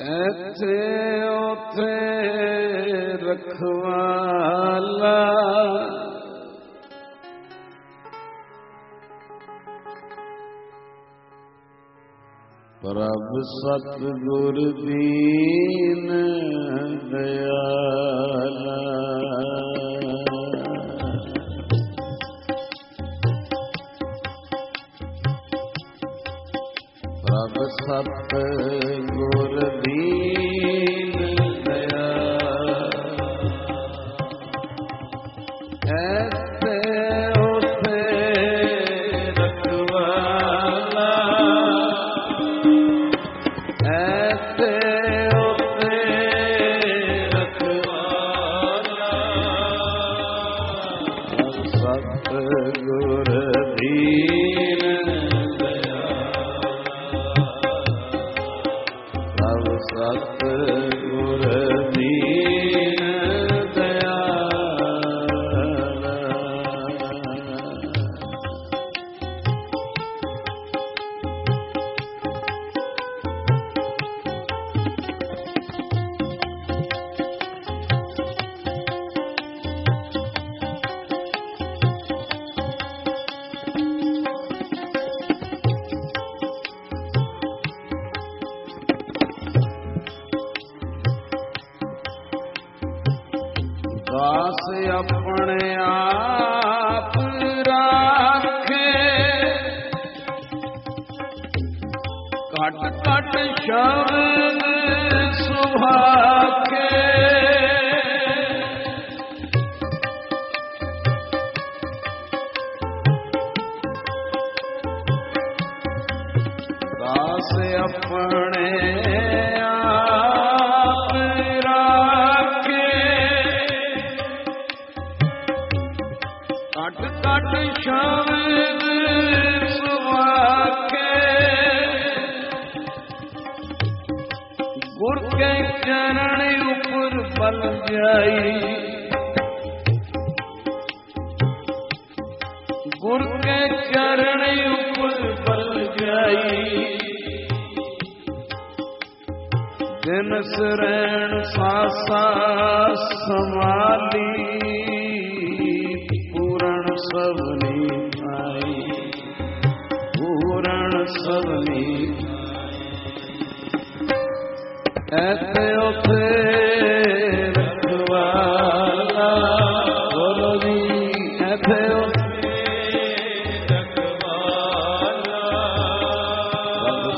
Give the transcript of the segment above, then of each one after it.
ਐਥੇ ਉਥੇ ਰਖਵਾਲਾ। ਪ੍ਰਭ ਸਤਿਗੁਰ ਦੀਨ ਦਿਆਲਾ। ਸਤ ਗੁਰ ਦੀ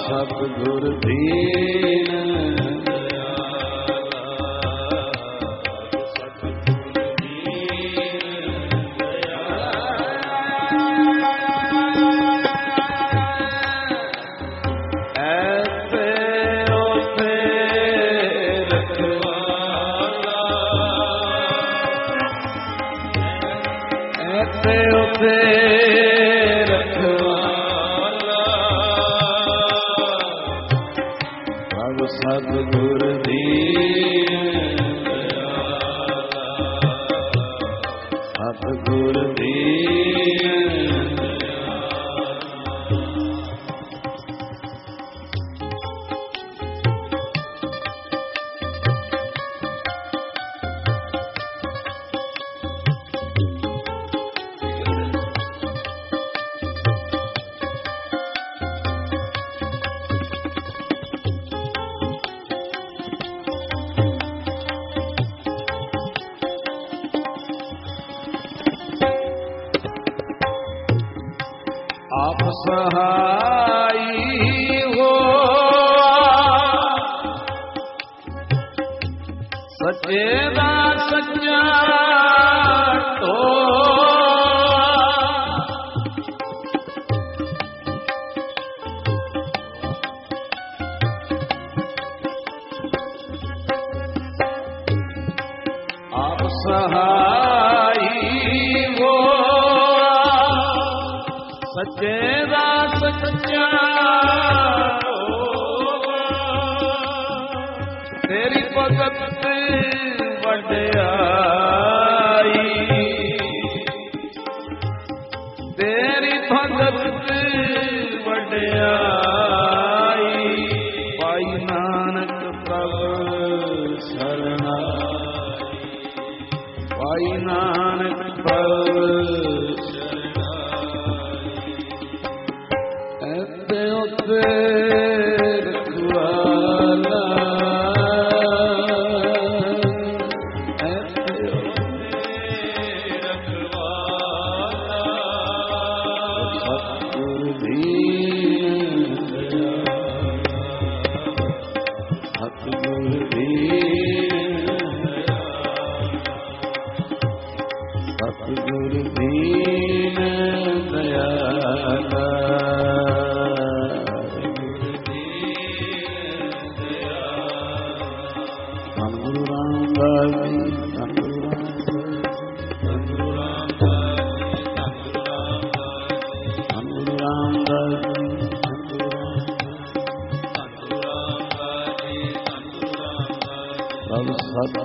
ਸਤਿਗੁਰ ਦੀਨ। ਤੇਰਾ ਸੱਚਾ ਤੇਰੀ ਭਗਤ ਵਡਿਆ। ਸਭ ਸਤ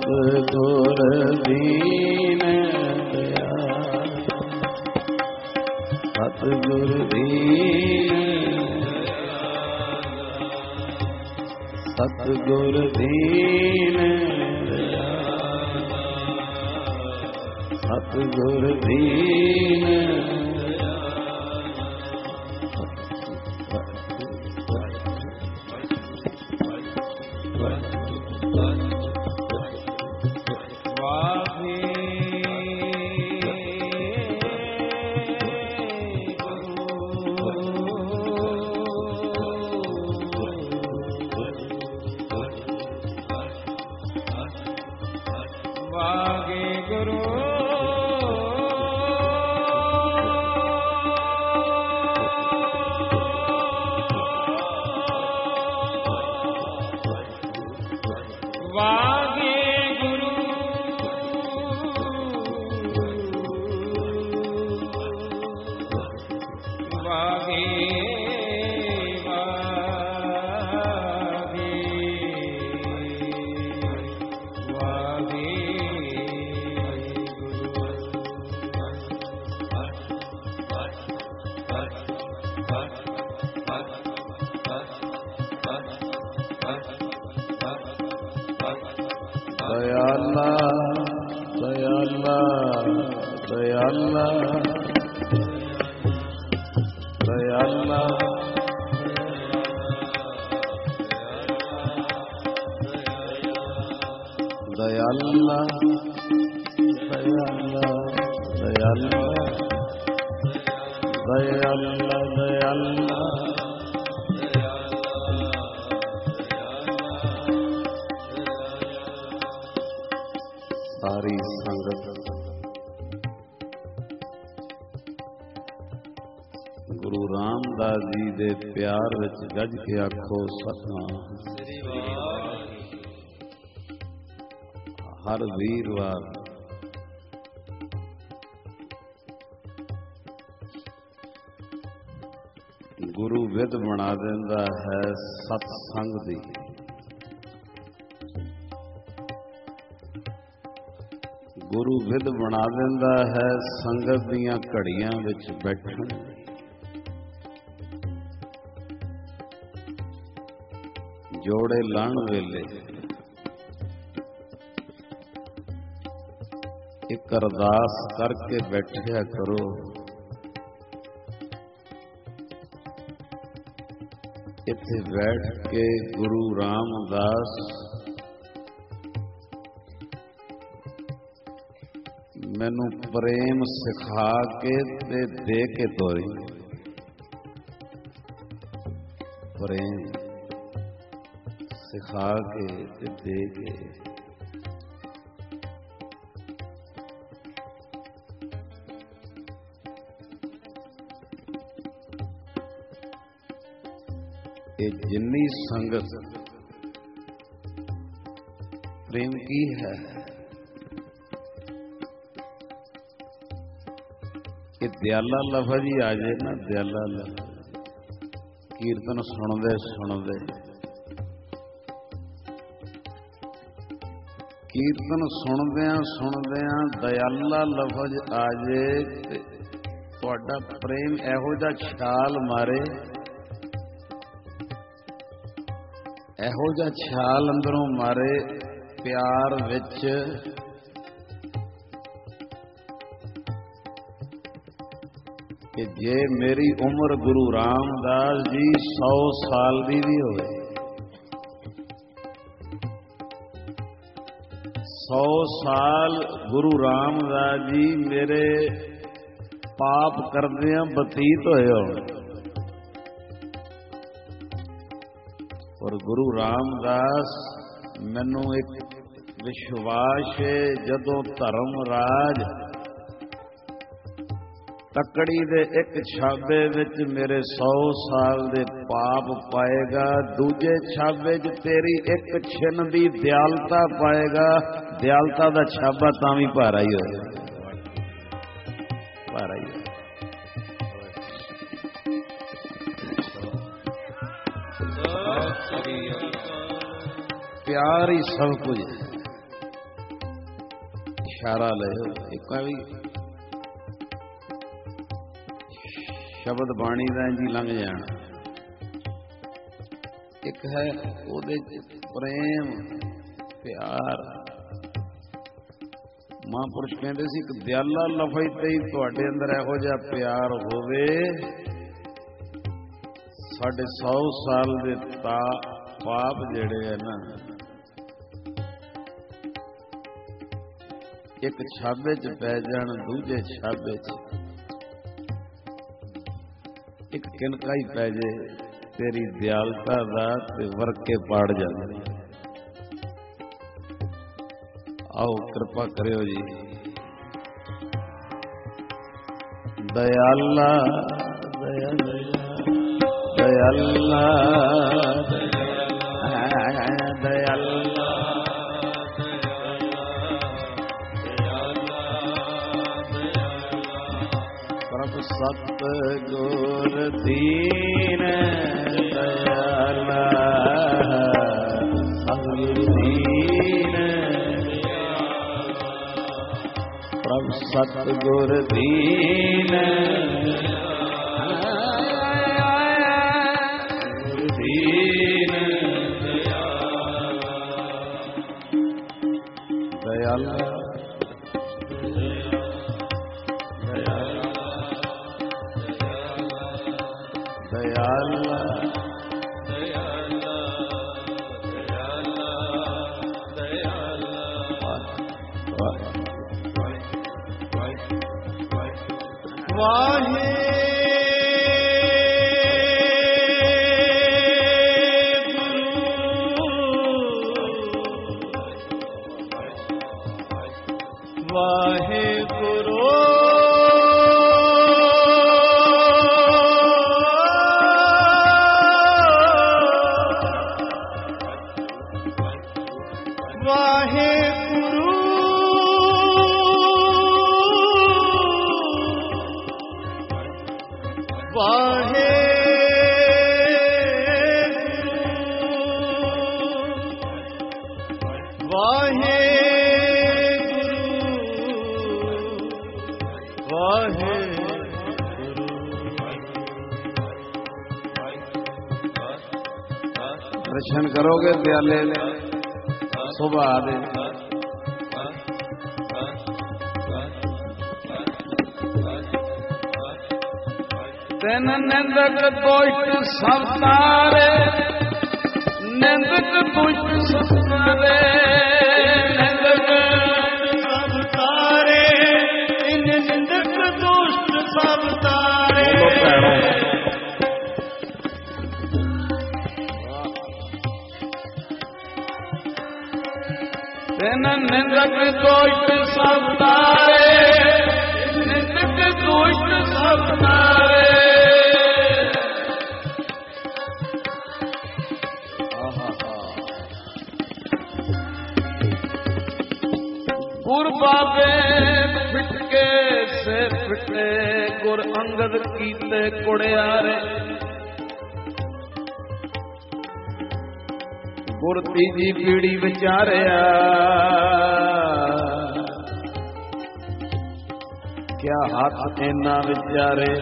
ਗੁਰ ਦੀਨ ਦਇਆ। ਸਤ ਗੁਰ ਦੀਨ ਸਤ ਗੁਰ ਦੀਨ ਸਤ ਗੁਰ ਦੀਨ Dayana, Dayana, Dayana, Dayana. Dayana. ਗੱਜ ਕੇ ਆਖੋ ਸਤਨਾਮ। ਹਰ ਵੀਰਵਾਰ। ਗੁਰੂ ਵਿਦ ਬਣਾ ਦਿੰਦਾ ਹੈ ਸਤ ਸੰਗ ਦੀ। ਗੁਰੂ ਵਿਦ ਬਣਾ ਦਿੰਦਾ ਹੈ ਸੰਗਤ ਦੀਆਂ ਘੜੀਆਂ ਵਿੱਚ ਬੈਠਣ। ਜੋੜੇ ਲਾਣ ਵੇਲੇ ਇੱਕ ਅਰਦਾਸ ਕਰਕੇ ਬੈਠਿਆ ਕਰੋ। ਇੱਥੇ ਬੈਠ ਕੇ ਗੁਰੂ ਰਾਮਦਾਸ ਮੈਨੂੰ ਪ੍ਰੇਮ ਸਿਖਾ ਕੇ ਤੇ ਦੇ ਕੇ ਤੋਰੀ। ਪ੍ਰੇਮ ਸਿਖਾ ਕੇ ਤੇ ਦੇ ਕੇ। ਇਹ ਜਿੰਨੀ ਸੰਗਤ ਪ੍ਰੇਮ ਕੀ ਹੈ ਕਿ ਦਿਆਲਾ ਲਫ਼ਜ਼ ਹੀ ਆ ਜਾਏ ਨਾ, ਦਿਆਲਾ ਲਫ਼ਜ਼। ਕੀਰਤਨ ਸੁਣਦੇ ਸੁਣਦੇ। ਕੀਰਤਨ ਸੁਣਦਿਆਂ ਸੁਣਦਿਆਂ ਦਇਆਲਾ ਲਫ਼ਜ਼ ਆ ਜੇ ਤੇ ਤੁਹਾਡਾ ਪ੍ਰੇਮ ਇਹੋ ਜਿਹਾ ਛਾਲ ਮਾਰੇ। ਇਹੋ ਜਿਹਾ ਛਾਲ ਅੰਦਰੋਂ ਮਾਰੇ ਪਿਆਰ ਵਿੱਚ। ਕਿ ਜੇ ਮੇਰੀ ਉਮਰ ਗੁਰੂ ਰਾਮਦਾਸ ਜੀ 100 ਸਾਲ ਦੀ ਵੀ ਹੋਵੇ 100 ਸਾਲ ਗੁਰੂ ਰਾਮਦਾਸ ਜੀ ਮੇਰੇ ਪਾਪ ਕਰਦਿਆਂ ਬਤੀਤ ਹੋਏ ਹੋਣ ਔਰ ਗੁਰੂ ਰਾਮਦਾਸ, ਮੈਨੂੰ ਇੱਕ ਵਿਸ਼ਵਾਸ ਹੈ, ਜਦੋਂ ਧਰਮ ਰਾਜ ਤਕੜੀ ਦੇ ਇੱਕ ਛਾਬੇ ਵਿੱਚ ਮੇਰੇ 100 ਸਾਲ ਦੇ ਪਾਪ ਪਾਏਗਾ, ਦੂਜੇ ਛਾਬੇ 'ਚ ਤੇਰੀ ਇੱਕ ਛਿਨ ਦੀ ਦਿਆਲਤਾ ਪਾਏਗਾ ਦਿਆਲਤਾ ਦਾ ਛਾਬਾ ਤਾਂ ਵੀ ਭਾਰਾ ਹੀ ਹੋਇਆ। ਭਾਰਾ ਹੀ ਹੋਏਗਾ ਪਿਆਰ ਹੀ ਸਭ ਕੁਝ ਹੈ। ਇਸ਼ਾਰਾ ਲਿਓ ਇੱਕ ਵੀ। ਸ਼ਬਦ ਬਾਣੀ ਦਾ ਜੀ ਲੰਘ ਜਾਣਾ। ਇੱਕ ਹੈ ਉਹਦੇ ਚ ਪ੍ਰੇਮ, ਪਿਆਰ। ਮਹਾਂਪੁਰਸ਼ ਕਹਿੰਦੇ ਸੀ ਕਿ ਦਿਆਲਾ ਲਫ਼ਜ਼ ਤੇ ਹੀ ਤੁਹਾਡੇ ਅੰਦਰ ਇਹੋ ਜਿਹਾ ਪਿਆਰ ਹੋਵੇ। ਸਾਡੇ 100 ਸਾਲ ਦੇ ਤਾ, ਪਾਪ ਜਿਹੜੇ ਆ ਨਾ, ਇੱਕ ਛਾਬੇ ਚ ਪੈ ਜਾਣ, ਦੂਜੇ ਛਾਬੇ ਚ। ਇੱਕ ਕਿਨਕਾ ਹੀ ਪੈ ਜੇ, ਤੇਰੀ ਦਿਆਲਤਾ ਦਾ ਤੇ ਵਰਕੇ ਪਾੜ ਜਾਂਦੇ ਆਓ ਕਿਰਪਾ ਕਰਿਓ ਜੀ। ਦਇਆਲਾ ਦਇਆਲਾ ਦਇਆਲਾ ਦਇਆਲਾ ਪ੍ਰਭ ਸਤ ਗੁਰ ਦੀਨ ਦਇਆਲਾ। ਸਤ ਗੁਰ ਦੀਨ। ਦਰਸ਼ਨ ਕਰੋਗੇ ਦਿਆਲੇ ਦੇ। ਸੁਭਾ ਦੇ। ਤੈਨ ਨਿੰਦਕ ਦੁਸ਼ਟ ਸਭ ਤਾਰੇ ਨਿੰਦਕ ਦੁਸ਼ਟ ਸਭ ਤਾਰੇ ਤੈਨ ਨਿੰਦਕ ਦੁਸ਼ਟ ਸਭ ਤਾਰੇ ਨਿੰਦਕ ਦੁਸ਼ਟ ਸਭ ਤਾਰੇ। ਗੁਰ ਫਿਟਕੇ ਸੇ ਫਿਟੇ, ਗੁਰ ਅੰਗਦ ਕੀਤੇ ਕੁੜਿਆਰੇ। ਗੁਰ ਤੀਜੀ ਪੀੜੀ ਵਿਚਾਰਿਆ। ਕਿਆ ਹੱਥ ਇਹਨਾਂ ਵਿਚਾਰੇ।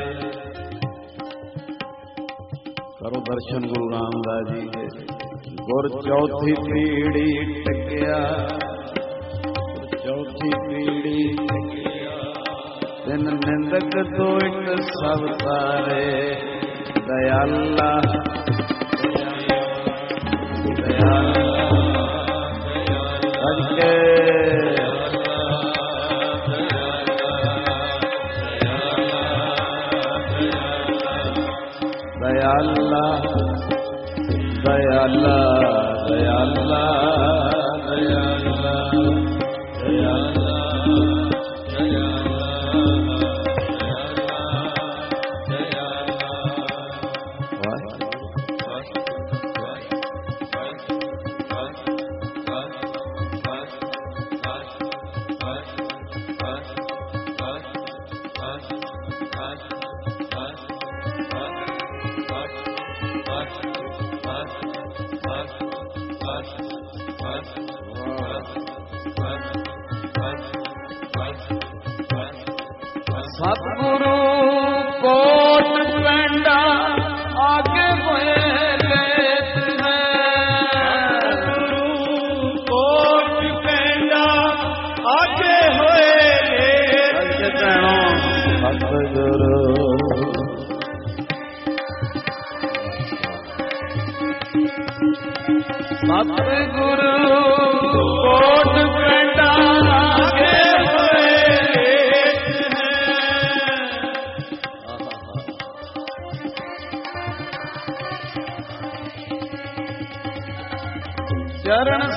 ਕਰੋ ਦਰਸ਼ਨ ਗੁਰੂ ਰਾਮਦਾਸ ਜੀ ਦੇ। ਗੁਰ ਚੌਥੀ ਪੀੜੀ ਟਕਿਆ। ਚੌਥੀ ਪੀੜੀ ਟਕਿਆ। ਤਿੰਨ ਨਿੰਦਕ ਤੋਂ ਇੱਕ ਸਭ ਤਾਰੇ। ਦਇਆਲਾ ਦਇਆਲਾ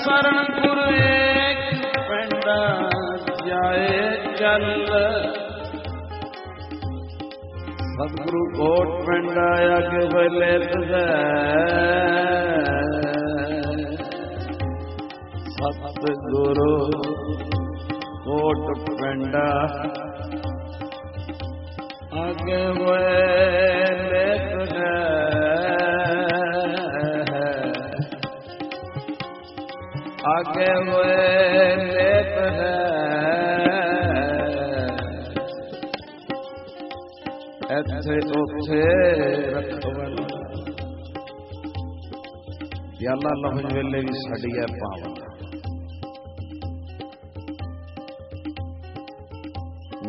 ਚਰਨ ਸਰਣ ਗੁਰ ਏਕ ਪੈਂਡਾ ਜਾਏ ਚੱਲ। ਸਤਿਗੁਰੂ ਕੋਟ ਪਿੰਡਾ ਅਗ ਬਲੇ ਤਜੈ ਸਤਿਗੁਰੂ ਕੋਟ ਪਿੰਡਾ ਅਗੇ ਬਲੇ ਅਗੇ ਬਲੇ ਤਜੈ ਇੱਥੇ ਉੱਥੇ ਰਖਵਲ ਯਾਲਾ ਲਫ਼ਜ਼ ਵੇਲੇ ਵੀ ਸਾਡੀ ਹੈ ਪਾਵਨ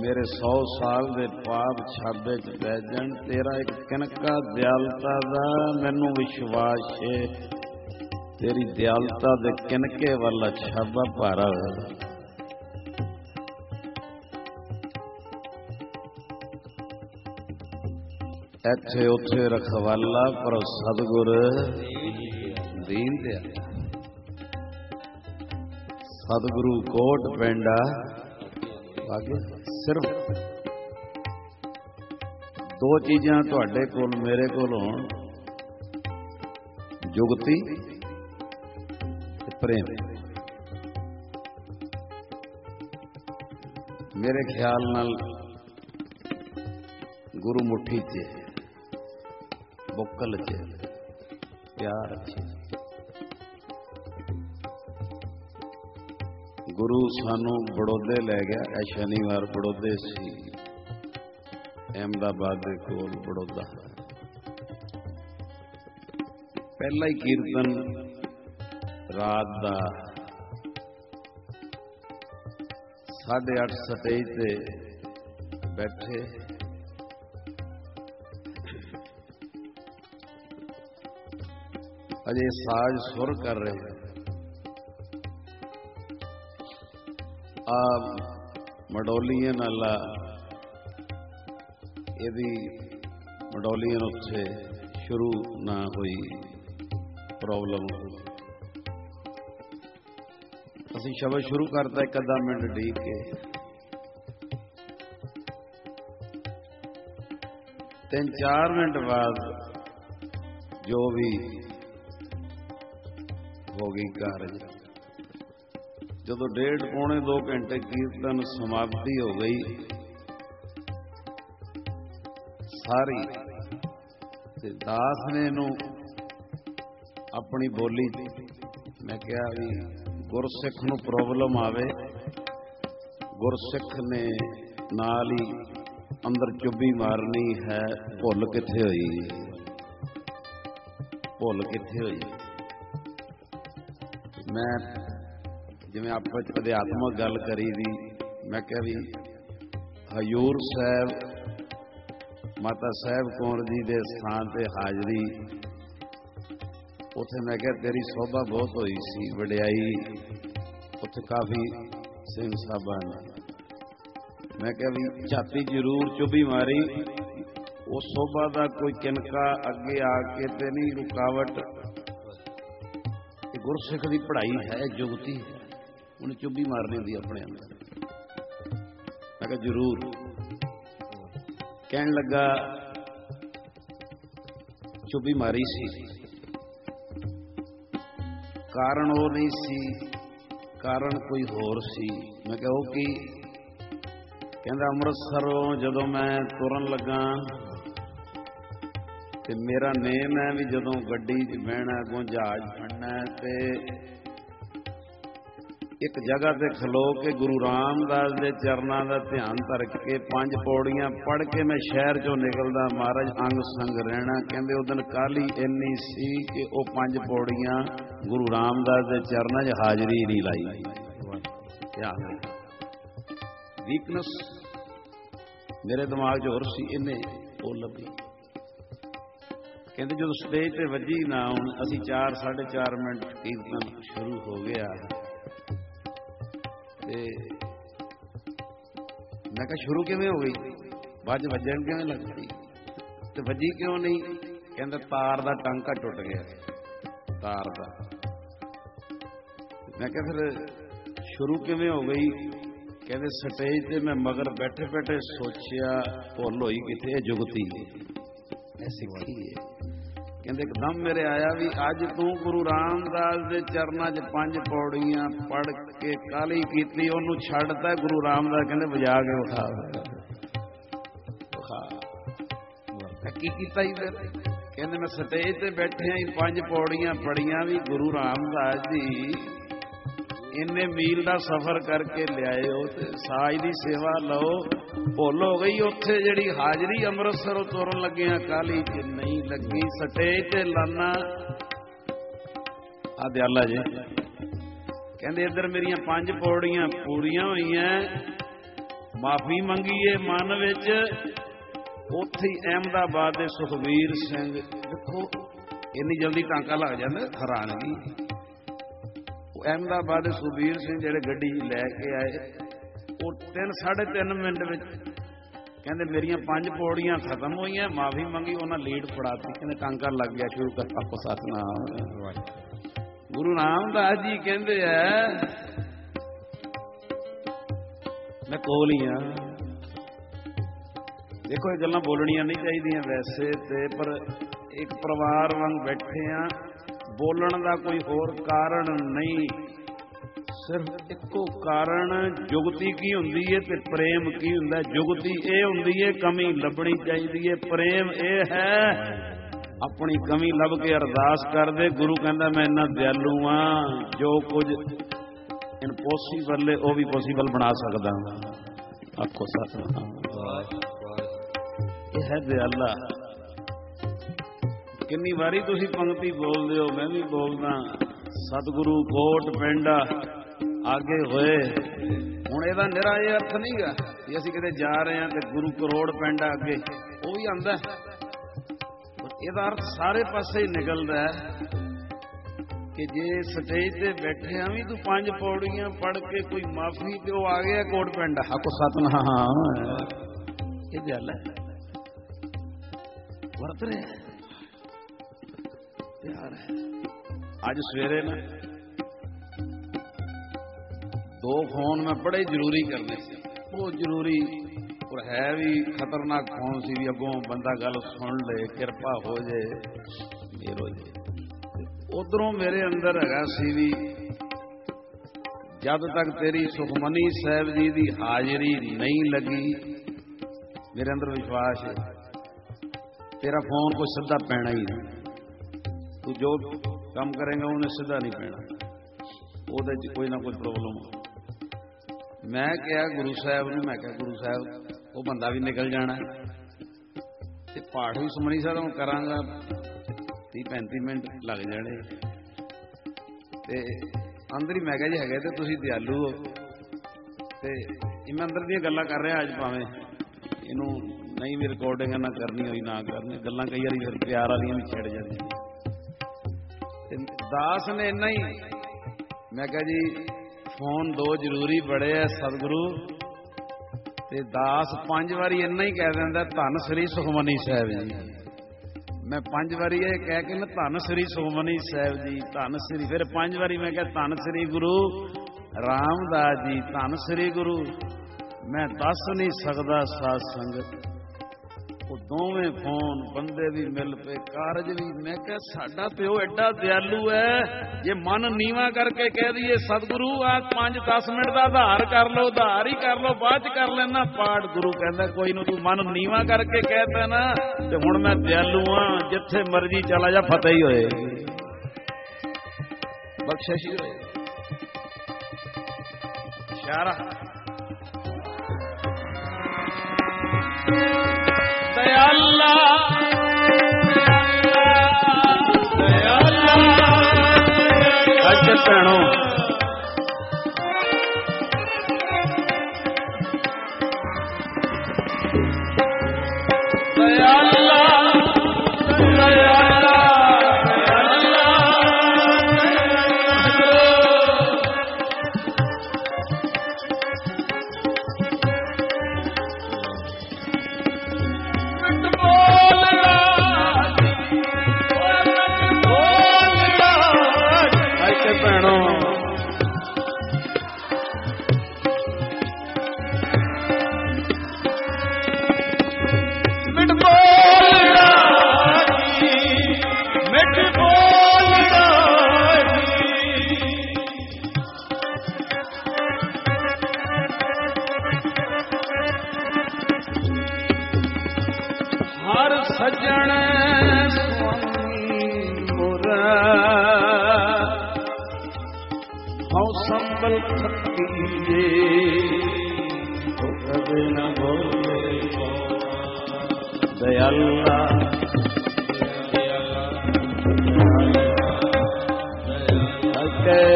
ਮੇਰੇ 100 ਸਾਲ ਦੇ ਪਾਪ ਛਾਬੇ ਚ ਬਹਿ ਜਾਣ, ਤੇਰਾ ਇੱਕ ਕਿਨਕਾ ਦਿਆਲਤਾ ਦਾ ਮੈਨੂੰ ਵਿਸ਼ਵਾਸ ਹੈ। ਤੇਰੀ ਦਿਆਲਤਾ ਦੇ ਕਿਨਕੇ ਵੱਲ ਛਾਬਾ ਭਾਰਾ ਇੱਥੇ ਉੱਥੇ ਰਖਵਾਲਾ ਪਰ ਸਤਗੁਰ ਦੀਨ ਤੇ ਸਤਗੁਰੂ ਕੋਟ ਪੈਂਡਾ ਆਗੇ ਸਿਰਫ ਦੋ ਚੀਜ਼ਾਂ ਤੁਹਾਡੇ ਕੋਲ, ਮੇਰੇ ਕੋਲ ਹੋਣ। ਜੁਗਤੀ ਤੇ ਪ੍ਰੇਮ। ਮੇਰੇ ਖਿਆਲ ਨਾਲ ਗੁਰੂ ਮੁਠੀ 'ਚ ਬੁੱਕਲ 'ਚ ਪਿਆਰ 'ਚ ਗੁਰੂ ਸਾਨੂੰ ਬੜੋਦੇ ਲੈ ਗਿਆ, ਇਹ ਸ਼ਨੀਵਾਰ ਬੜੋਦੇ ਸੀ। ਅਹਿਮਦਾਬਾਦ ਦੇ ਕੋਲ ਬੜੋਦਾ। ਪਹਿਲਾ ਹੀ ਕੀਰਤਨ ਰਾਤ ਦਾ 8:30 ਸਟੇਜ ਤੇ ਬੈਠੇ। ਅਜੇ ਸਾਜ ਸੁਰ ਕਰ ਰਹੇ ਆ ਮਡੋਲੀਅਨ ਵਾਲਾ ਇਹਦੀ ਮਡੋਲੀਅਨ ਉੱਥੇ ਸ਼ੁਰੂ ਨਾ ਹੋਈ, ਪ੍ਰੋਬਲਮ ਅਸੀਂ ਸ਼ਬਦ ਸ਼ੁਰੂ ਕਰਤਾ ਇੱਕ ਅੱਧਾ ਮਿੰਟ ਢੀਕ ਕੇ। ਤਿੰਨ ਚਾਰ ਮਿੰਟ ਬਾਅਦ ਜੋ ਵੀ ਹੋ ਗਈ ਕਾਰਜ ਜਦੋਂ ਡੇਢ ਪੌਣੇ 2 ਘੰਟੇ ਕੀਰਤਨ ਸਮਾਪਤੀ ਹੋ ਗਈ, ਸਾਰੀ ਤੇ ਦਾਸ ਨੇ ਨੂੰ ਆਪਣੀ ਬੋਲੀ ਮੈਂ ਕਿਹਾ ਵੀ ਗੁਰਸਿੱਖ ਨੂੰ ਪ੍ਰੋਬਲਮ ਆਵੇ, ਗੁਰਸਿੱਖ ਨੇ ਨਾਲ ਹੀ ਅੰਦਰ ਚੁੱਭੀ ਮਾਰਨੀ ਹੈ, ਭੁੱਲ ਕਿੱਥੇ ਹੋਈ? ਭੁੱਲ ਕਿੱਥੇ ਹੋਈ? ਮੈਂ ਜਿਵੇਂ ਆਪਾਂ ਚ ਅਧਿਆਤਮਕ ਗੱਲ ਕਰੀ ਦੀ, ਮੈਂ ਕਿਹਾ ਵੀ ਹਯੂਰ ਸਾਹਿਬ, ਮਾਤਾ ਸਾਹਿਬ ਕੌਰ ਜੀ ਦੇ ਸਥਾਨ ਤੇ ਹਾਜ਼ਰੀ, ਉੱਥੇ ਮੈਂ ਕਿਹਾ ਤੇਰੀ ਸੋਭਾ ਬਹੁਤ ਹੋਈ ਸੀ, ਵਡਿਆਈ ਉੱਥੇ ਕਾਫੀ ਸਿੰਘ ਸਾਹਿਬਾਂ ਨੇ। ਮੈਂ ਕਿਹਾ ਵੀ ਛਾਤੀ ਜ਼ਰੂਰ ਚੁਬੀ ਮਾਰੀ। ਉਹ ਸੋਭਾ ਦਾ ਕੋਈ ਕਿਨਕਾ ਅੱਗੇ ਆ ਕੇ ਤੇ ਨਹੀਂ ਰੁਕਾਵਟ। ਇਹ ਗੁਰਸਿੱਖ ਦੀ ਪੜ੍ਹਾਈ ਹੈ, ਜੁਗਤੀ ਹੈ। ਉਹਨੇ ਚੁੱਭੀ ਮਾਰਨੀ ਹੁੰਦੀ ਆਪਣੇ ਅੰਦਰ। ਮੈਂ ਕਿਹਾ ਜ਼ਰੂਰ। ਕਹਿਣ ਲੱਗਾ, ਚੁੱਭੀ ਮਾਰੀ ਸੀ। ਕਾਰਨ ਉਹ ਨਹੀਂ ਸੀ। ਕਾਰਨ ਕੋਈ ਹੋਰ ਸੀ। ਮੈਂ ਕਿਹਾ, ਉਹ ਕੀ? ਕਹਿੰਦਾ, ਅੰਮ੍ਰਿਤਸਰੋਂ ਜਦੋਂ ਮੈਂ ਤੁਰਨ ਲੱਗਾ ਤੇ ਮੇਰਾ ਨੇਮ ਹੈ ਵੀ ਜਦੋਂ ਗੱਡੀ 'ਚ ਬਹਿਣਾ, ਅੱਗੋਂ ਜਹਾਜ਼ ਫੜਨਾ ਤੇ ਇੱਕ ਜਗ੍ਹਾ ਤੇ ਖਲੋ ਕੇ ਗੁਰੂ ਰਾਮਦਾਸ ਦੇ ਚਰਨਾਂ ਦਾ ਧਿਆਨ ਧਰ ਕੇ ਪੰਜ ਪੌੜੀਆਂ ਪੜ ਕੇ ਮੈਂ ਸ਼ਹਿਰ ਚੋਂ ਨਿਕਲਦਾ, ਮਹਾਰਾਜ ਅੰਗ ਸੰਗ ਰਹਿਣਾ। ਕਹਿੰਦੇ ਉਹ ਦਿਨ ਕਾਲੀ ਇੰਨੀ ਸੀ ਕਿ ਉਹ ਪੰਜ ਪੌੜੀਆਂ ਗੁਰੂ ਰਾਮਦਾਸ ਦੇ ਚਰਨਾਂ 'ਚ ਹਾਜ਼ਰੀ ਨਹੀਂ ਲਾਈ। ਧਿਆਨ ਵੀਕਨੈਸ ਮੇਰੇ ਦਿਮਾਗ 'ਚ ਹੋਰ ਸੀ ਇਹਨੇ ਉਹ ਲੱਭੀ। ਕਹਿੰਦੇ ਜਦੋਂ ਸਟੇਜ ਤੇ ਵੱਜੀ ਨਾ ਹੁਣ ਅਸੀਂ 4 4.5 ਮਿੰਟ ਕੀਰਤਨ ਸ਼ੁਰੂ ਹੋ ਗਿਆ। ਤੇ ਮੈਂ ਕਿਹਾ ਸ਼ੁਰੂ ਕਿਵੇਂ ਹੋ ਗਈ? ਚ ਵੱਜਣ ਕਿਵੇਂ ਲੱਗ? ਤੇ ਵੱਜੀ ਕਿਉਂ ਨਹੀਂ? ਕਹਿੰਦਾ ਤਾਰ ਦਾ ਟਾਂਕਾ ਟੁੱਟ ਗਿਆ ਤਾਰ ਦਾ। ਮੈਂ ਕਿਹਾ ਫਿਰ ਸ਼ੁਰੂ ਕਿਵੇਂ ਹੋ ਗਈ? ਕਹਿੰਦੇ ਸਟੇਜ ਤੇ ਮੈਂ ਮਗਰ ਬੈਠੇ ਬੈਠੇ ਸੋਚਿਆ ਭੁੱਲ ਹੋਈ ਇਹ ਜੁਗਤੀ। ਐ ਸਿੱਖੀ ਹੈ। ਕਹਿੰਦੇ ਇੱਕਦਮ ਮੇਰੇ ਆਇਆ ਵੀ ਅੱਜ ਤੂੰ ਗੁਰੂ ਰਾਮਦਾਸ ਦੇ ਚਰਨਾਂ 'ਚ ਪੰਜ ਪੌੜੀਆਂ ਪੜ ਕੇ ਕਾਲੀ ਕੀਤੀ, ਉਹਨੂੰ ਛੱਡਤਾ ਗੁਰੂ ਰਾਮਦਾਸ। ਕਹਿੰਦੇ, ਵਜਾ ਕੇ ਵਿਖਾ ਵਿਖਾ ਕੀ ਕੀਤਾ ਹੀ ਫਿਰ? ਕਹਿੰਦੇ, ਮੈਂ ਸਟੇਜ ਤੇ ਬੈਠਿਆ ਆਂ ਪੰਜ ਪੌੜੀਆਂ ਪੜੀਆਂ ਵੀ ਗੁਰੂ ਰਾਮਦਾਸ ਜੀ ਇੰਨੇ ਮੀਲ ਦਾ ਸਫ਼ਰ ਕਰਕੇ ਲਿਆਏ ਤੇ ਸਾਜ ਦੀ ਸੇਵਾ ਲਓ। ਭੁੱਲ ਹੋ ਗਈ ਉੱਥੇ ਜਿਹੜੀ ਹਾਜ਼ਰੀ ਅੰਮ੍ਰਿਤਸਰੋਂ ਤੁਰਨ ਲੱਗਿਆ ਕਾਲੀ ਚ ਨਹੀਂ ਲੱਗੀ ਸਟੇਜ ਤੇ ਲਾਨਾ। ਆ ਦਿਆਲਾ ਜੀ। ਕਹਿੰਦੇ ਇੱਧਰ ਮੇਰੀਆਂ ਪੰਜ ਪੌੜੀਆਂ ਪੂਰੀਆਂ ਹੋਈਆਂ। ਮਾਫੀ ਮੰਗੀਏ ਮਨ ਵਿੱਚ। ਉੱਥੇ ਹੀ ਅਹਿਮਦਾਬਾਦ ਦੇ ਸੁਖਵੀਰ ਸਿੰਘ। ਦੇਖੋ, ਇੰਨੀ ਜਲਦੀ ਟਾਂਕਾ ਲੱਗ ਜਾਂਦਾ, ਹੈਰਾਨਗੀ। ਅਹਿਮਦਾਬਾਦ ਦੇ ਸੁਬੀਰ ਸਿੰਘ ਜਿਹੜੇ ਗੱਡੀ ਲੈ ਕੇ ਆਏ, ਉਹ 3 3.5 ਮਿੰਟ ਵਿੱਚ ਕਹਿੰਦੇ ਮੇਰੀਆਂ ਪੰਜ ਪੌੜੀਆਂ ਖਤਮ ਹੋਈਆਂ, ਮਾਫੀ ਮੰਗੀ, ਉਹਨਾਂ ਲੀਡ ਫੜਾਤੀ। ਕਹਿੰਦੇ ਟਾਂਕਾ ਲੱਗ ਗਿਆ, ਸ਼ੁਰੂ ਕਰ ਆਪੋ ਸਤਨਾਮ। ਗੁਰੂ ਰਾਮਦਾਸ ਜੀ ਕਹਿੰਦੇ ਐ ਮੈਂ ਕੋਲ ਹੀ ਆ। ਦੇਖੋ, ਇਹ ਗੱਲਾਂ ਬੋਲਣੀਆਂ ਨਹੀਂ ਚਾਹੀਦੀਆਂ ਵੈਸੇ ਤੇ, ਪਰ ਇੱਕ ਪਰਿਵਾਰ ਵਾਂਗ ਬੈਠੇ ਆ। ਬੋਲਣ ਦਾ ਕੋਈ ਹੋਰ ਕਾਰਨ ਨਹੀਂ। ਸਿਰਫ ਇੱਕੋ ਕਾਰਨ, ਜੁਗਤੀ ਕੀ ਹੁੰਦੀ ਹੈ ਤੇ ਪ੍ਰੇਮ ਕੀ ਹੁੰਦਾ ਜੁਗਤੀ ਇਹ ਹੁੰਦੀ ਹੈ ਕਮੀ ਲੱਭਣੀ ਚਾਹੀਦੀ ਹੈ ਪ੍ਰੇਮ ਇਹ ਹੈ, ਆਪਣੀ ਕਮੀ ਲੱਭ ਕੇ ਅਰਦਾਸ ਕਰਦੇ। ਗੁਰੂ ਕਹਿੰਦਾ, ਮੈਂ ਇੰਨਾ ਦਿਆਲੂ ਆ ਜੋ ਕੁਝ ਇਨਪੋਸੀਬਲ ਏ, ਉਹ ਵੀ ਪੋਸੀਬਲ ਬਣਾ ਸਕਦਾ ਹਾਂ। ਆਖੋ, ਸਤਨਾਮ। ਇਹ ਹੈ ਦਿਆਲਾ। ਕਿੰਨੀ ਵਾਰੀ ਤੁਸੀਂ ਪੰਕਤੀ ਬੋਲਦੇ ਹੋ ਮੈਂ ਵੀ ਬੋਲਦਾ ਸਤਿਗੁਰੂ ਕੋਟ ਪਿੰਡਾ ਆਗੇ ਹੋਏ। ਹੁਣ ਇਹਦਾ ਨਿਰਾ ਇਹ ਅਰਥ ਨਹੀਂਗਾ ਕਿ ਅਸੀਂ ਕਿਤੇ ਜਾ ਰਹੇ ਹਾਂ ਤੇ ਗੁਰੂ ਕਰੋੜ ਪਿੰਡਾ ਅੱਗੇ। ਉਹ ਵੀ ਆਂਦਾ ਇਹਦਾ ਅਰਥ ਸਾਰੇ ਪਾਸੇ ਹੀ ਨਿਕਲਦਾ ਹੈ ਕਿ ਜੇ ਸਟੇਜ ਤੇ ਬੈਠੇ ਆਂ ਵੀ ਤੂੰ ਪੰਜ ਪੌੜੀਆਂ ਪੜ ਕੇ ਕੋਈ ਮਾਫੀ ਤੇ ਉਹ ਆ ਗਿਆ ਕੋਟ ਪਿੰਡਾ। ਹੱਕ ਸਤਨਾਮ ਇਹ ਗੱਲ ਹੈ। ਵਰਤ ਰਿਹਾ ਪਿਆਰ ਹੈ। ਅੱਜ ਸਵੇਰੇ ਨਾ ਦੋ ਫੋਨ ਮੈਂ ਬੜੇ ਜ਼ਰੂਰੀ ਕਰਨੇ ਸੀ। ਉਹ ਜ਼ਰੂਰੀ ਔਰ ਹੈ ਵੀ ਖਤਰਨਾਕ ਫੋਨ ਸੀ ਵੀ ਅੱਗੋਂ ਬੰਦਾ ਗੱਲ ਸੁਣ ਲੇ, ਕਿਰਪਾ ਹੋ ਜੇ ਮੇਰ ਹੋ ਜੇ। ਉਧਰੋਂ ਮੇਰੇ ਅੰਦਰ ਹੈਗਾ ਸੀ ਵੀ ਜਦ ਤੱਕ ਤੇਰੀ ਸੁਖਮਨੀ ਸਾਹਿਬ ਜੀ ਦੀ ਹਾਜ਼ਰੀ ਨਹੀਂ ਲੱਗੀ, ਮੇਰੇ ਅੰਦਰ ਵਿਸ਼ਵਾਸ ਹੈ, ਤੇਰਾ ਫੋਨ ਕੋਈ ਸਿੱਧਾ ਪੈਣਾ ਹੀ ਨਹੀਂ। ਤੂੰ ਜੋ ਕੰਮ ਕਰੇਗਾ, ਉਹਨੇ ਸਿੱਧਾ ਨਹੀਂ ਪੈਣਾ। ਉਹਦੇ 'ਚ ਕੋਈ ਨਾ ਕੋਈ ਪ੍ਰੋਬਲਮ ਮੈਂ ਕਿਹਾ ਗੁਰੂ ਸਾਹਿਬ ਨੂੰ, ਮੈਂ ਕਿਹਾ ਗੁਰੂ ਸਾਹਿਬ, ਉਹ ਬੰਦਾ ਵੀ ਨਿਕਲ ਜਾਣਾ। ਤੇ ਪਾਠ ਵੀ ਸੁਮਣੀ ਸਾਹਿਬ ਨੂੰ ਕਰਾਂਗਾ। 30 35 ਮਿੰਟ ਲੱਗ ਜਾਣੇ। ਤੇ ਅੰਦਰ ਹੀ ਮੈਂ ਕਿਹਾ ਜੀ ਹੈਗੇ ਤੇ ਤੁਸੀਂ ਦਿਆਲੂ ਹੋ। ਤੇ ਇਹ ਮੈਂ ਅੰਦਰ ਦੀਆਂ ਗੱਲਾਂ ਕਰ ਰਿਹਾ ਅੱਜ ਭਾਵੇਂ। ਇਹਨੂੰ ਨਹੀਂ ਵੀ ਰਿਕਾਰਡਿੰਗ ਨਾ ਕਰਨੀ ਹੋਈ, ਨਾ ਕਰਨੀ। ਗੱਲਾਂ ਕਈ ਵਾਰੀ ਫਿਰ ਪਿਆਰ ਵਾਲੀਆਂ ਵੀ ਛਿੜ ਜਾਂਦੀਆਂ। ਦਾਸ ਨੇ ਇੰਨਾ ਹੀ ਮੈਂ ਕਿਹਾ ਜੀ, ਫੋਨ ਦੋ ਜ਼ਰੂਰੀ ਬੜੇ ਐ ਸਤਿਗੁਰੂ। ਤੇ ਦਾਸ ਪੰਜ ਵਾਰੀ ਇੰਨਾ ਹੀ ਕਹਿ ਦਿੰਦਾ, ਧੰਨ ਸ੍ਰੀ ਸੁਖਮਨੀ ਸਾਹਿਬ ਜੀ। ਮੈਂ ਪੰਜ ਵਾਰੀ ਇਹ ਕਹਿ ਕੇ ਮੈਂ ਧੰਨ ਸ੍ਰੀ ਸੁਖਮਨੀ ਸਾਹਿਬ ਜੀ, ਧੰਨ ਸ੍ਰੀ, ਫਿਰ ਪੰਜ ਵਾਰੀ ਮੈਂ ਕਿਹਾ, ਧੰਨ ਸ੍ਰੀ ਗੁਰੂ ਰਾਮਦਾਸ ਜੀ, ਧੰਨ ਸ੍ਰੀ ਗੁਰੂ। ਮੈਂ ਦੱਸ ਨਹੀਂ ਸਕਦਾ ਸਾਧ ਸੰਗਤ। ਉਹ ਦੋਵੇਂ ਫੋਨ ਬੰਦੇ ਵੀ ਮਿਲ ਪਏ ਕਾਰਜ ਵੀ। ਮੈਂ ਕਿਹਾ, ਸਾਡਾ ਪਿਓ ਐਡਾ ਦਿਆਲੂ ਹੈ ਜੇ ਮਨ ਨੀਵਾ ਕਰਕੇ ਕਹਿ ਦਈਏ, ਸਤਿਗੁਰੂ, ਆ 5-10 ਮਿੰਟ ਦਾ ਆਧਾਰ ਕਰ ਲਓ, ਆਧਾਰ ਹੀ ਕਰ ਲਓ, ਬਾਅਦ ਚ ਕਰ ਲੈਣਾ ਪਾਠ ਗੁਰੂ ਕਹਿੰਦਾ, ਕੋਈ ਨੂੰ, ਤੂੰ ਮਨ ਨੀਵਾ ਕਰਕੇ ਕਹਿਤਾ ਨਾ, ਤੇ ਹੁਣ ਮੈਂ ਦਿਆਲੂ ਆ, ਜਿੱਥੇ ਮਰਜ਼ੀ ਚਲਾ ਜਾ, ਫਤਿਹ ਹੀ ਹੋਏ। ਬਖਸ਼ਿਸ਼ ਹੀ ਹੋਏ। ਇਸ਼ਾਰਾ ਦਇਆਲਾ ਹਉ ਸੰਬਲ ਖੱਤੀ ਜੇ। ਉਹ ਕਦੇ ਨਾ ਬੋਲੇ ਦਇਆਲਾ। ਅਕੇ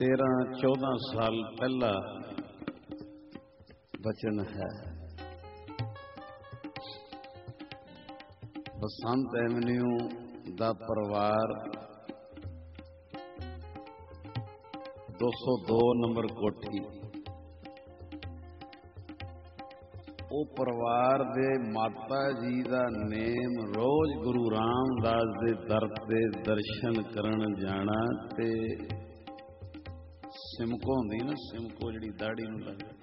13-14 ਸਾਲ ਪਹਿਲਾ ਬਚਨ ਹੈ। ਬਸੰਤ ਐਵਨਿਊ ਦਾ ਪਰਿਵਾਰ 202 ਨੰਬਰ ਕੋਠੀ। ਉਹ ਪਰਿਵਾਰ ਦੇ ਮਾਤਾ ਜੀ ਦਾ ਨੇਮ ਰੋਜ਼ ਗੁਰੂ ਰਾਮਦਾਸ ਦੇ ਦਰ ਤੇ ਦਰਸ਼ਨ ਕਰਨ ਜਾਣਾ ਤੇ ਸਿਮਕੋ ਹੁੰਦੀ ਨਾ, ਸਿਮਕੋ ਜਿਹੜੀ ਦਾੜੀ ਨੂੰ ਲੱਗਦੀ।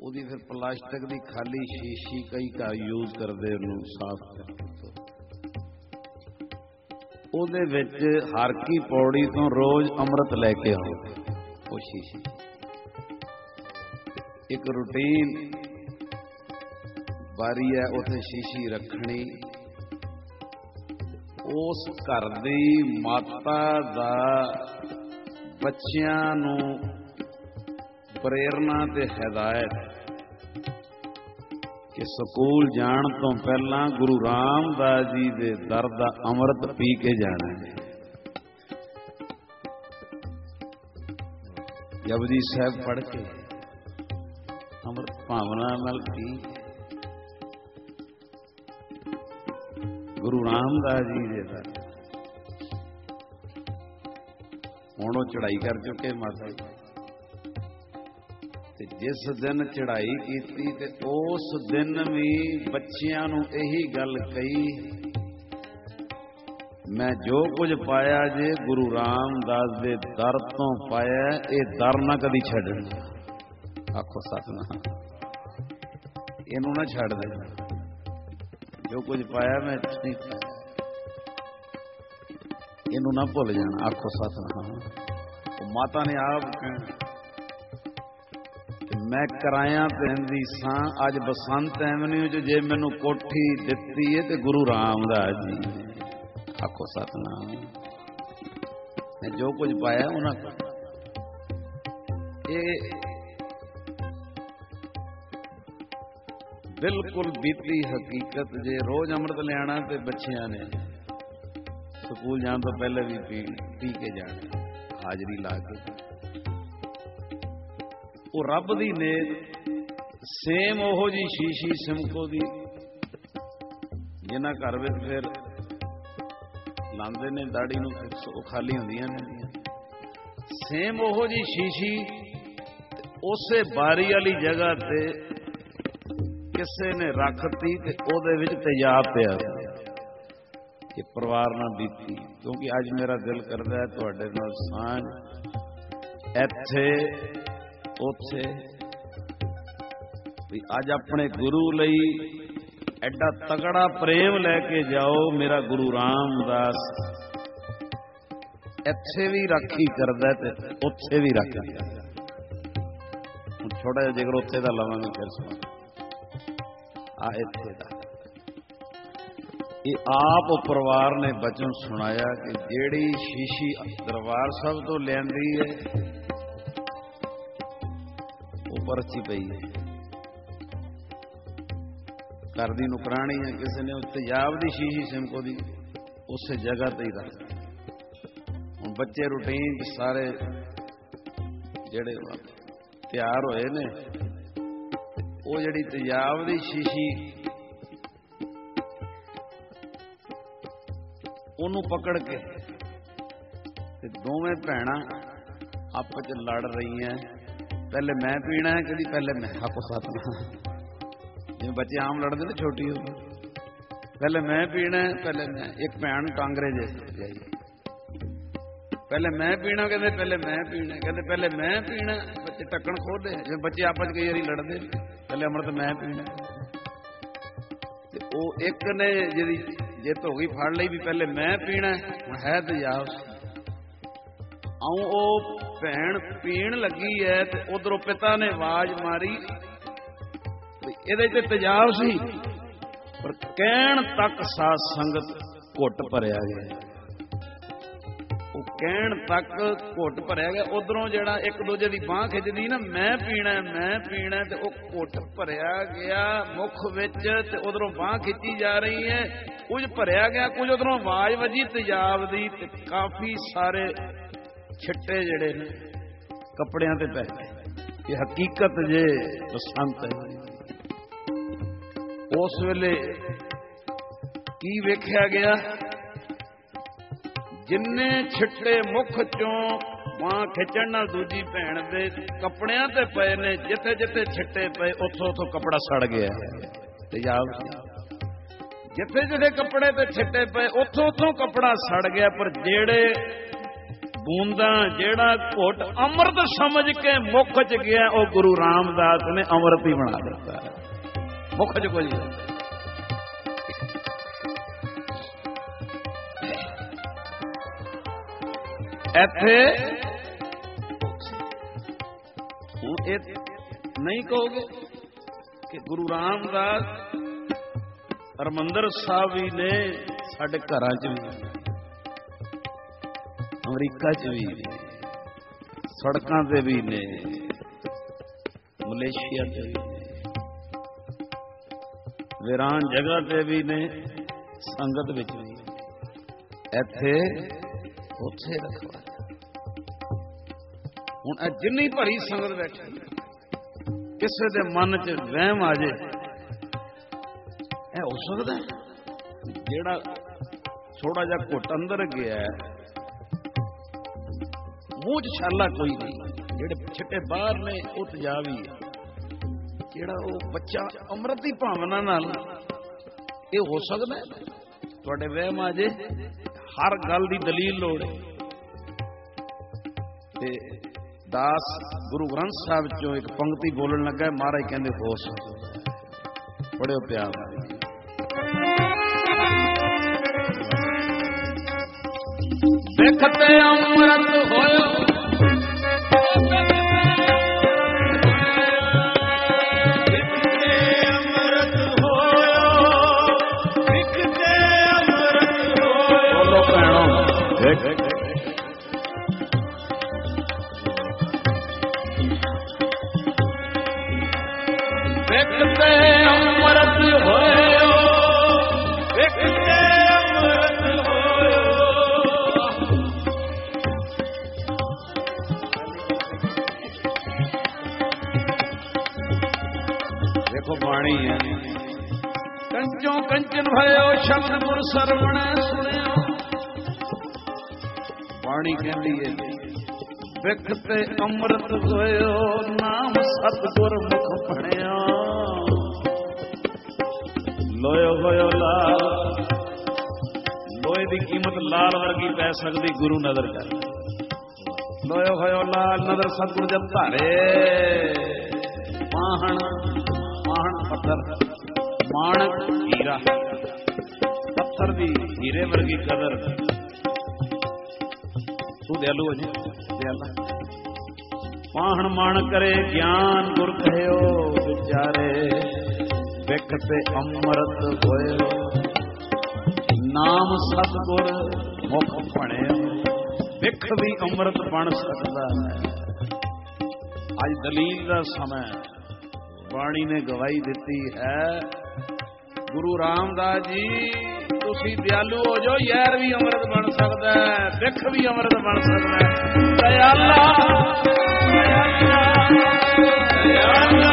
ਉਹਦੀ ਫਿਰ ਪਲਾਸਟਿਕ ਦੀ ਖਾਲੀ ਸ਼ੀਸ਼ੀ ਕਈ ਘਰ ਯੂਜ਼ ਕਰਦੇ, ਉਹਨੂੰ ਸਾਫ਼ ਉਹਦੇ ਵਿੱਚ ਹਰ ਕੀ ਪੌੜੀ ਤੋਂ ਰੋਜ਼ ਅੰਮ੍ਰਿਤ ਲੈ ਕੇ ਆਓ ਉਹ ਸ਼ੀਸ਼ੀ। ਇੱਕ ਰੁਟੀਨ ਬਾਰੀ ਹੈ, ਉੱਥੇ ਸ਼ੀਸ਼ੀ ਰੱਖਣੀ। ਉਸ ਘਰ ਦੀ ਮਾਤਾ ਦਾ ਬੱਚਿਆਂ ਨੂੰ ਪ੍ਰੇਰਣਾ ਤੇ ਹਦਾਇਤ ਕਿ ਸਕੂਲ ਜਾਣ ਤੋਂ ਪਹਿਲਾਂ ਗੁਰੂ ਰਾਮਦਾਸ ਜੀ ਦੇ ਦਰ ਦਾ ਅੰਮ੍ਰਿਤ ਪੀ ਕੇ ਜਾਣਾ ਹੈ। ਜਪਜੀ ਸਾਹਿਬ ਪੜ੍ਹ ਕੇ ਅੰਮ੍ਰਿਤ ਭਾਵਨਾ ਨਾਲ ਪੀ ਗੁਰੂ ਰਾਮਦਾਸ ਜੀ ਦੇ ਦਰ ਹੁਣ ਉਹ ਚੜਾਈ ਕਰ ਚੁੱਕੇ ਮਾਤਾ ਜੀ। ਤੇ ਜਿਸ ਦਿਨ ਚੜਾਈ ਕੀਤੀ ਤੇ ਉਸ ਦਿਨ ਵੀ ਬੱਚਿਆਂ ਨੂੰ ਇਹੀ ਗੱਲ ਕਹੀ, ਮੈਂ ਜੋ ਕੁਝ ਪਾਇਆ ਜੇ ਗੁਰੂ ਰਾਮਦਾਸ ਦੇ ਦਰ ਤੋਂ ਪਾਇਆ, ਇਹ ਦਰ ਨਾ ਕਦੀ ਛੱਡਣਾ ਆਖੋ ਸਤਨਾਮ। ਇਹਨੂੰ ਨਾ ਛੱਡ ਦੇ। ਜੋ ਕੁਝ ਪਾਇਆ ਮੈਂ ਨਹੀਂ ਇਹਨੂੰ ਨਾ ਭੁੱਲ ਜਾਣਾ, ਆਖੋ ਸਤਨਾਮ। ਉਹ ਮਾਤਾ ਨੇ ਆਪ ਕਹਿਣਾ ਮੈਂ ਕਰਾਇਆ ਪੈਂਦੀ ਸਾਂ, ਅੱਜ ਬਸੰਤ ਐਵਨਿਊ 'ਚ ਜੇ ਮੈਨੂੰ ਕੋਠੀ ਦਿੱਤੀ ਏ, ਤੇ ਗੁਰੂ ਰਾਮਦਾਸ ਜੀ ਆਖੋ ਸਤਨਾਮ। ਮੈਂ ਜੋ ਕੁਝ ਪਾਇਆ, ਉਹਨਾਂ ਇਹ ਬਿਲਕੁਲ ਬੀਤੀ ਹਕੀਕਤ ਜੇ ਰੋਜ਼ ਅੰਮ੍ਰਿਤ ਲੈਣਾ ਤੇ ਬੱਚਿਆਂ ਨੇ ਸਕੂਲ ਜਾਣ ਤੋਂ ਪਹਿਲੇ ਵੀ ਪੀ ਪੀ ਕੇ ਜਾਣਾ, ਹਾਜ਼ਰੀ ਲਾ ਕੇ। ਉਹ ਰੱਬ ਦੀ ਨੇ ਸੇਮ ਉਹੋ ਜੀ ਸ਼ੀਸ਼ੀ ਸਿਮਕੋ ਦੀ, ਜਿਨ੍ਹਾਂ ਘਰ ਵਿੱਚ ਫਿਰ ਲਾਉਂਦੇ ਨੇ, ਦਾੜੀ ਨੂੰ ਉਹ ਖਾਲੀ ਹੁੰਦੀਆਂ ਨੇ। ਸੇਮ ਉਹੋ ਜੀ ਸ਼ੀਸ਼ੀ ਉਸੇ ਬਾਰੀ ਵਾਲੀ ਜਗ੍ਹਾ ਤੇ ਕਿਸੇ ਨੇ ਰੱਖਤੀ ਤੇ ਉਹਦੇ ਵਿੱਚ ਤੇਜ਼ਾਬ ਪਿਆ। ਕਿ ਪਰਿਵਾਰ ਨਾਲ ਬੀਤੀ, ਕਿਉਂਕਿ ਅੱਜ ਮੇਰਾ ਦਿਲ ਕਰਦਾ ਹੈ ਤੁਹਾਡੇ ਨਾਲ ਸਾਂਝ ਇੱਥੇ, ਉੱਥੇ, ਵੀ ਅੱਜ ਆਪਣੇ ਗੁਰੂ ਲਈ ਐਡਾ ਤਗੜਾ ਪ੍ਰੇਮ ਲੈ ਕੇ ਜਾਓ, ਮੇਰਾ ਗੁਰੂ ਰਾਮਦਾਸ। ਇੱਥੇ ਵੀ ਰਾਖੀ ਕਰਦਾ ਤੇ ਉੱਥੇ ਵੀ ਰਾਖੀ ਕਰਦਾ ਹੁਣ ਛੋਟਾ ਜਿਹਾ ਜੇਕਰ ਉੱਥੇ ਦਾ ਲਵਾਂਗੇ, ਫਿਰ ਸੁਣ ਆ ਇੱਥੇ ਦਾ। ਇਹ ਆਪ ਪਰਿਵਾਰ ਨੇ ਬਚਨ ਸੁਣਾਇਆ ਕਿ ਜਿਹੜੀ ਸ਼ੀਸ਼ੀ ਦਰਬਾਰ ਸਾਹਿਬ ਤੋਂ ਲੈਂਦੀ ਹੈ, ਉਹ ਪਰਚੀ ਪਈ ਹੈ। ਘਰ ਦੀ ਨੁਕਰਾਣੀ ਹੈ, ਕਿਸੇ ਨੇ ਉੱਤੇ ਯਾਬ ਦੀ ਸ਼ੀਸ਼ੀ ਸਿਮਕੋ ਦੀ, ਉਸੇ ਜਗ੍ਹਾ ਤੇ ਹੀ ਰੱਖ ਹੁਣ ਬੱਚੇ ਰੂਟੀਨ ਚ ਸਾਰੇ ਜਿਹੜੇ ਤਿਆਰ ਹੋਏ ਨੇ, ਉਹ ਜਿਹੜੀ ਤੇਜ਼ਾਬ ਦੀ ਸ਼ੀਸ਼ੀ ਉਹਨੂੰ ਪਕੜ ਕੇ। ਤੇ ਦੋਵੇਂ ਭੈਣਾਂ ਆਪਸ ਚ ਲੜ ਰਹੀਆਂ। ਪਹਿਲੇ ਮੈਂ ਪੀਣਾ ਹੈ ਕਦੀ ਪਹਿਲੇ ਮੈਂ ਆਪੋ ਸਾਥ ਜਿਵੇਂ ਬੱਚੇ ਆਮ ਲੜਦੇ ਨੇ, ਛੋਟੀ ਹੋ ਪਹਿਲੇ ਮੈਂ ਪੀਣਾ ਹੈ, ਪਹਿਲੇ ਮੈਂ। ਇੱਕ ਭੈਣ ਕਾਂਗਰੇ ਜੇ ਜਾਈ ਪਹਿਲੇ ਮੈਂ ਪੀਣਾ, ਕਹਿੰਦੇ ਪਹਿਲੇ ਮੈਂ ਪੀਣਾ ਕਹਿੰਦੇ ਪਹਿਲੇ ਮੈਂ ਪੀਣਾ ਬੱਚੇ ਟੱਕਣ ਖੋਲਦੇ ਜਿਵੇਂ ਬੱਚੇ ਆਪਸ ਕਈ ਵਾਰੀ ਲੜਦੇ ਪਹਿਲੇ ਅੰਮ੍ਰਿਤ ਮੈਂ ਪੀਣਾ ਤੇ ਉਹ ਇੱਕ ਨੇ ਜਿਹਦੀ ਜਿੱਤ ਧੋਗੀ ਫੜ ਲਈ ਵੀ ਪਹਿਲੇ ਮੈਂ ਪੀਣਾ ਹੁਣ ਹੈ ਤੇਜ਼ਾਬ ਆਉਂ ਉਹ ਭੈਣ ਪੀਣ ਲੱਗੀ ਐ ਤੇ ਉਧਰੋਂ ਪਿਤਾ ਨੇ ਆਵਾਜ਼ ਮਾਰੀ ਇਹਦੇ ਤੇ ਤੇਜ਼ਾਬ ਸੀ ਪਰ ਕਹਿਣ ਤੱਕ ਸਾਧ ਸੰਗਤ ਘੁੱਟ ਭਰਿਆ ਗਿਆ। ਕਹਿਣ ਤੱਕ ਘੁੱਟ ਭਰਿਆ ਗਿਆ। ਉਧਰੋਂ ਜਿਹੜਾ ਇੱਕ ਦੂਜੇ ਦੀ ਬਾਹ ਖਿੱਚਦੀ ਨਾ, ਮੈਂ ਪੀਣਾ ਮੈਂ ਪੀਣਾ, ਤੇ ਉਹ ਘੁੱਟ ਭਰਿਆ ਗਿਆ ਮੁਖ ਵਿੱਚ ਤੇ ਉਧਰੋਂ ਬਾਹ ਖਿੱਚੀ ਜਾ ਰਹੀ ਹੈ। ਕੁਝ ਭਰਿਆ ਗਿਆ, ਕੁਝ ਉਧਰੋਂ ਆਵਾਜ਼ ਵੱਜੀ ਤੇਜ਼ਾਬ ਦੀ ਤੇ ਕਾਫੀ ਸਾਰੇ ਛਿੱਟੇ ਜਿਹੜੇ ਨੇ ਕੱਪੜਿਆਂ ਤੇ ਪੈ ਗਏ। ਇਹ ਹਕੀਕਤ ਜੇ ਬਸੰਤ ਹੈ। ਉਸ ਵੇਲੇ ਕੀ ਵੇਖਿਆ ਗਿਆ? ਜਿੰਨੇ ਛਿੱਟੇ ਮੁਖ ਚੋਂ ਮਾਂ ਖਿੱਚਣ ਨਾਲ ਦੂਜੀ ਭੈਣ ਦੇ ਕੱਪੜਿਆਂ ਤੇ ਪਏ ਨੇ, ਜਿੱਥੇ ਜਿੱਥੇ ਛਿੱਟੇ ਪਏ, ਉੱਥੋਂ ਉੱਥੋਂ ਕੱਪੜਾ ਸੜ ਗਿਆ। ਤੇ ਯਾਦ ਜਿੱਥੇ ਜਿੱਥੇ ਕੱਪੜੇ ਤੇ ਛਿੱਟੇ ਪਏ, ਉੱਥੋਂ ਉੱਥੋਂ ਕੱਪੜਾ ਸੜ ਗਿਆ, ਪਰ ਜਿਹੜੇ ਬੂੰਦਾਂ, ਜਿਹੜਾ ਘੁੱਟ ਅੰਮ੍ਰਿਤ ਸਮਝ ਕੇ ਮੁਖ ਚ ਗਿਆ, ਉਹ ਗੁਰੂ ਰਾਮਦਾਸ ਨੇ ਅੰਮ੍ਰਿਤ ਹੀ ਬਣਾ ਦਿੱਤਾ। ਮੁਖ ਚ ਕੋਈ ਇੱਥੇ ਹੁਣ ਇਹ ਨਹੀਂ ਕਹੋਗੇ ਕਿ ਗੁਰੂ ਰਾਮਦਾਸ ਹਰਮੰਦਰ ਸਾਹਿਬ ਵੀ ਨੇ ਸਾਡੇ ਘਰਾਂ 'ਚ ਵੀ ਅਮਰੀਕਾ 'ਚ ਵੀ ਨੇ ਸੜਕਾਂ ਤੇ ਵੀ ਨੇ ਮਲੇਸ਼ੀਆ 'ਚ ਵੀ ਨੇ ਵੀਰਾਨ ਜਗ੍ਹਾ ਤੇ ਵੀ ਨੇ ਸੰਗਤ ਵਿੱਚ ਵੀ ਇੱਥੇ ਉੱਥੇ ਰੱਖਵਾ ਹੁਣ ਇਹ ਜਿੰਨੀ ਭਰੀ ਸੰਗਤ ਬੈਠੀ, ਕਿਸੇ ਦੇ ਮਨ 'ਚ ਵਹਿਮ ਆ ਜੇ, ਇਹ ਹੋ ਸਕਦਾ ਜਿਹੜਾ ਥੋੜਾ ਜਿਹਾ ਘੁੱਟ ਅੰਦਰ ਗਿਆ ਮੂੰਹ 'ਚ ਛਾਲਾ ਕੋਈ ਨਹੀਂ, ਜਿਹੜੇ ਛਿੱਟੇ ਬਾਹਰ ਨੇ, ਉਹ ਤਜਾਵੀ ਹੈ ਜਿਹੜਾ ਉਹ ਬੱਚਾ ਅੰਮ੍ਰਿਤ ਦੀ ਭਾਵਨਾ ਨਾਲ, ਇਹ ਹੋ ਸਕਦਾ ਤੁਹਾਡੇ ਵਹਿਮ ਆ ਜੇ, ਹਰ ਗੱਲ ਦੀ ਦਲੀਲ ਲੋੜ ਹੈ। ਦਾਸ ਗੁਰੂ ਗ੍ਰੰਥ ਸਾਹਿਬ ਚੋਂ ਇੱਕ ਪੰਕਤੀ ਬੋਲਣ ਲੱਗਾ ਮਹਾਰਾਜ ਕਹਿੰਦੇ ਹੋ ਸਕਦਾ ਬੜਿਓ ਪਿਆਰ ਨਾਲ। ਦੇਖਤੇ ਅੰਮ੍ਰਿਤ ਹੋਇਓ। ਦੇਖੋ ਬਾਣੀ ਹੈ। ਕੰਚੋਂ ਕੰਚਨ ਭਇਓ ਸ਼ਬਦ ਗੁਰ ਸਰਵਣ ਸੁਣਿਓ। ਬਾਣੀ ਕਹਿੰਦੀ ਹੈ ਵਿਖ ਤੇ ਅੰਮ੍ਰਿਤ ਹੋਇਓ ਨਾਮ ਸਤਿਗੁਰ ਮੁਖ ਪੜਿਆ ਲੋਇਓ ਹੋਇਓ ਲਾਲ। ਲੋਹੇ ਦੀ ਕੀਮਤ ਲਾਲ ਵਰਗੀ ਪੈ ਸਕਦੀ ਗੁਰੂ ਨਜ਼ਰ ਕਰ ਲੋਇਓ ਹੋਇਓ ਲਾਲ ਨਜ਼ਰ ਸਤਿਗੁਰ ਜਬ ਧਾਰੇ। ਮਾਹਣ ਪੱਥਰ, ਮਾਣਕ ਹੀਰਾ। ਪੱਥਰ ਦੀ ਹੀਰੇ ਵਰਗੀ ਕਦਰ। ਤੂੰ ਦਿਆਲੂ ਹੋ ਜੀ ਦਿਆਲਾ ਮਾਹਣ ਮਾਣ ਕਰੇ, ਗਿਆਨ ਗੁਰ ਕਹਿਓ ਵਿਚਾਰੇ। ਵਿਖ ਤੇ ਅੰਮ੍ਰਿਤ ਹੋਇਓ। ਨਾਮ ਸਤਗੁਰ ਮੁਖ ਬਣਿਓ ਵਿਖ ਵੀ ਅੰਮ੍ਰਿਤ ਬਣ ਸਕਦਾ ਹੈ। ਅੱਜ ਦਲੀਲ ਦਾ ਸਮਾਂ ਹੈ। ਬਾਣੀ ਨੇ ਗਵਾਹੀ ਦਿੱਤੀ ਹੈ। ਗੁਰੂ ਰਾਮਦਾਸ ਜੀ, ਤੁਸੀਂ ਦਿਆਲੂ ਹੋ ਜਾਓ, ਯਾਰ ਵੀ ਅੰਮ੍ਰਿਤ ਬਣ ਸਕਦਾ ਹੈ ਵਿਖ ਵੀ ਅੰਮ੍ਰਿਤ ਬਣ ਸਕਦਾ ਹੈ। ਦਇਆਲਾ ਦਇਆਲਾ ਦਇਆਲਾ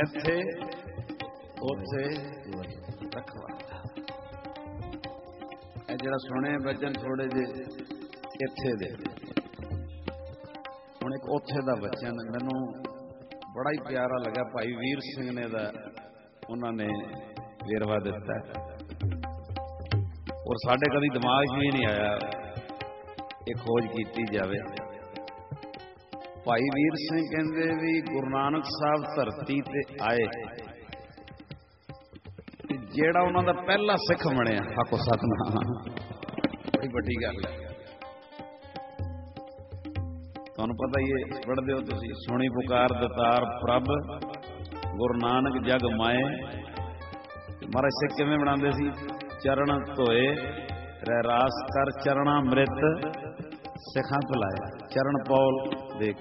ਇੱਥੇ, ਉੱਥੇ ਰਖਵਾਤਾ ਇਹ ਜਿਹੜਾ ਸੁਣੇ ਬਚਨ ਥੋੜੇ ਜੇ ਇੱਥੇ ਦੇ। ਹੁਣ ਇੱਕ ਉੱਥੇ ਦਾ ਬਚਨ ਮੈਨੂੰ ਬੜਾ ਹੀ ਪਿਆਰਾ ਲੱਗਾ ਭਾਈ ਵੀਰ ਸਿੰਘ ਨੇ ਦਾ, ਉਹਨਾਂ ਨੇ ਵੇਰਵਾ ਦਿੱਤਾ। ਔਰ ਸਾਡੇ ਕਦੀ ਦਿਮਾਗ 'ਚ ਵੀ ਨਹੀਂ ਆਇਆ ਇਹ ਖੋਜ ਕੀਤੀ ਜਾਵੇ। ਭਾਈ ਵੀਰ ਸਿੰਘ ਕਹਿੰਦੇ ਵੀ ਗੁਰੂ ਨਾਨਕ ਸਾਹਿਬ ਧਰਤੀ ਤੇ ਆਏ। ਜਿਹੜਾ ਉਹਨਾਂ ਦਾ ਪਹਿਲਾ ਸਿੱਖ ਬਣਿਆ ਆਖੋ ਸਤਨਾਮ। ਬੜੀ ਵੱਡੀ ਗੱਲ ਹੈ। ਤੁਹਾਨੂੰ ਪਤਾ ਹੀ ਹੈ, ਪੜ੍ਹਦੇ ਹੋ ਤੁਸੀਂ ਸੁਣੀ ਪੁਕਾਰ ਦਤਾਰ ਪ੍ਰਭ, ਗੁਰੂ ਨਾਨਕ ਜਗ ਮਾਏ। ਮਹਾਰਾਜ ਸਿੱਖ ਕਿਵੇਂ ਬਣਾਉਂਦੇ ਸੀ? ਚਰਨ ਧੋਏ ਰਹਿ ਰਾਸ ਕਰ ਚਰਣਾ ਮ੍ਰਿਤ, ਸਿੱਖਾਂ ਤੋਂ ਲਾਇਆ। ਚਰਨ ਪੌਲ ਦੇ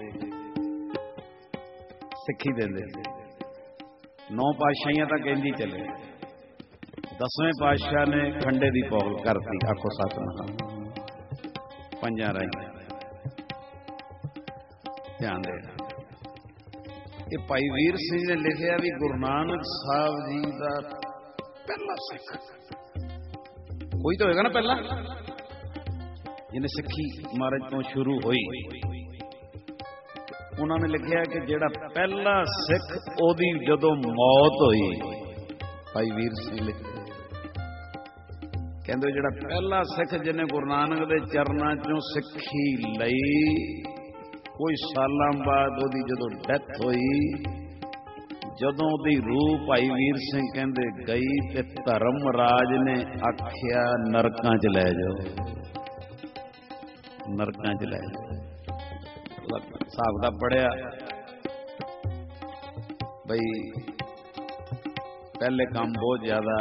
ਸਿੱਖੀ ਦਿੰਦੇ ਨੌ ਪਾਤਸ਼ਾਹੀਆਂ ਤਾਂ ਕਹਿੰਦੀ ਚੱਲੇ। ਦਸਵੇਂ ਪਾਤਸ਼ਾਹ ਨੇ ਖੰਡੇ ਦੀ ਪੌਲ ਕਰਤੀ, ਆਖੋ ਸਤਨਾਮ। ਪੰਜਾਂ ਰਾਈ ਧਿਆਨ ਦੇ। ਇਹ ਭਾਈ ਵੀਰ ਸਿੰਘ ਨੇ ਲਿਖਿਆ ਵੀ ਗੁਰੂ ਨਾਨਕ ਸਾਹਿਬ ਜੀ ਦਾ ਪਹਿਲਾ ਸਿੱਖ। ਕੋਈ ਤਾਂ ਹੋਏਗਾ ਨਾ ਪਹਿਲਾ? ਜਿਹਨੇ ਸਿੱਖੀ ਮਹਾਰਾਜ ਤੋਂ ਸ਼ੁਰੂ ਹੋਈ। ਉਹਨਾਂ ਨੇ ਲਿਖਿਆ ਕਿ ਜਿਹੜਾ ਪਹਿਲਾ ਸਿੱਖ, ਉਹਦੀ ਜਦੋਂ ਮੌਤ ਹੋਈ, ਭਾਈ ਵੀਰ ਸਿੰਘ ਲਿਖਦੇ ਕਹਿੰਦੇ ਜਿਹੜਾ ਪਹਿਲਾ ਸਿੱਖ ਜਿਹਨੇ ਗੁਰੂ ਨਾਨਕ ਦੇ ਚਰਨਾਂ ਚੋਂ ਸਿੱਖੀ ਲਈ, ਕੋਈ ਸਾਲਾਂ ਬਾਅਦ ਉਹਦੀ ਜਦੋਂ ਡੈਥ ਹੋਈ, ਜਦੋਂ ਉਹਦੀ ਰੂਹ ਭਾਈ ਵੀਰ ਸਿੰਘ ਕਹਿੰਦੇ ਗਈ ਤੇ ਧਰਮ ਰਾਜ ਨੇ ਆਖਿਆ, ਨਰਕਾਂ 'ਚ ਲੈ ਜਾਓ। ਨਰਕਾਂ 'ਚ ਲੈ ਜਾਓ। ਹਿਸਾਬ ਦਾ ਪੜਿਆ। ਬਈ, ਪਹਿਲੇ ਕੰਮ ਬਹੁਤ ਜ਼ਿਆਦਾ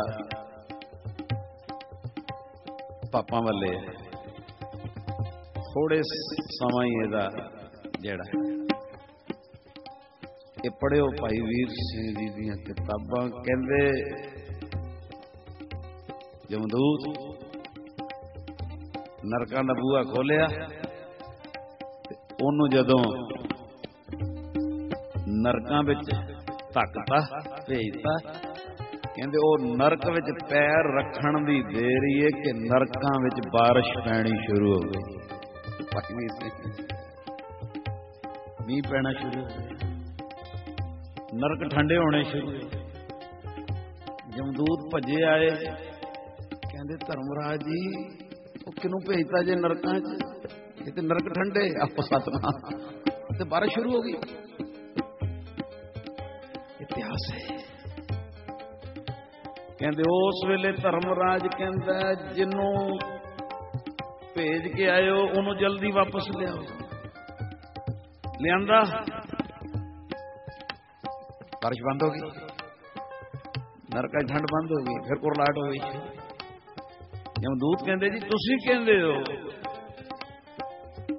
ਪਾਪਾਂ ਵੱਲੇ ਥੋੜੇ ਸਮਾਂ ਹੀ ਇਹਦਾ ਜਿਹੜਾ। ਇਹ ਪੜਿਓ ਭਾਈ ਵੀਰ ਸਿੰਘ ਜੀ ਦੀਆਂ ਕਿਤਾਬਾਂ। ਕਹਿੰਦੇ, ਜਮਦੂਤ, ਨਰਕਾਂ ਦਾ ਬੂਹਾ ਖੋਲਿਆ। ਉਹਨੂੰ ਜਦੋਂ ਨਰਕਾਂ ਵਿੱਚ ਧੱਕਤਾ ਭੇਜਤਾ ਕਹਿੰਦੇ ਉਹ ਨਰਕ ਵਿੱਚ ਪੈਰ ਰੱਖਣ ਦੀ ਦੇਰ ਹੀ ਹੈ ਕਿ ਨਰਕਾਂ ਵਿੱਚ بارش ਪੈਣੀ ਸ਼ੁਰੂ ਹੋ ਗਈ ਪੱਕਵੀਂ ਸੀ ਮੀਂਹ ਪੈਣਾ ਸ਼ੁਰੂ ਹੋ ਗਿਆ ਨਰਕ ਠੰਡੇ ਹੋਣੇ ਸ਼ੁਰੂ ਹੋ ਗਏ ਜਮਦੂਤ ਭੱਜੇ ਆਏ ਕਹਿੰਦੇ ਧਰਮਰਾਜ ਜੀ ਉਹ ਕਿਨੂੰ ਭੇਜਤਾ ਜੇ ਨਰਕਾਂ 'ਚ ਇਹ ਤੇ ਨਰਕ ਠੰਡੇ ਆਪੋ ਸਤਨਾਮ। ਤੇ ਬਾਰਿਸ਼ ਸ਼ੁਰੂ ਹੋ ਗਈ। ਇਤਿਹਾਸ ਹੈ। ਕਹਿੰਦੇ, ਉਸ ਵੇਲੇ ਧਰਮਰਾਜ ਕਹਿੰਦਾ, ਜਿੰਨੂੰ ਭੇਜ ਕੇ ਆਇਓ, ਉਹਨੂੰ ਜਲਦੀ ਵਾਪਸ ਲਿਆਓ। ਲਿਆਂਦਾ। ਬਾਰਿਸ਼ ਬੰਦ ਹੋ ਗਈ। ਨਰਕਾਂ ਠੰਡ ਬੰਦ ਹੋ ਗਈ। ਫਿਰ ਕੁਰਲਾਟ ਹੋ ਗਈ। ਜਮਦੂਤ ਕਹਿੰਦੇ, ਜੀ, ਤੁਸੀਂ ਕਹਿੰਦੇ ਹੋ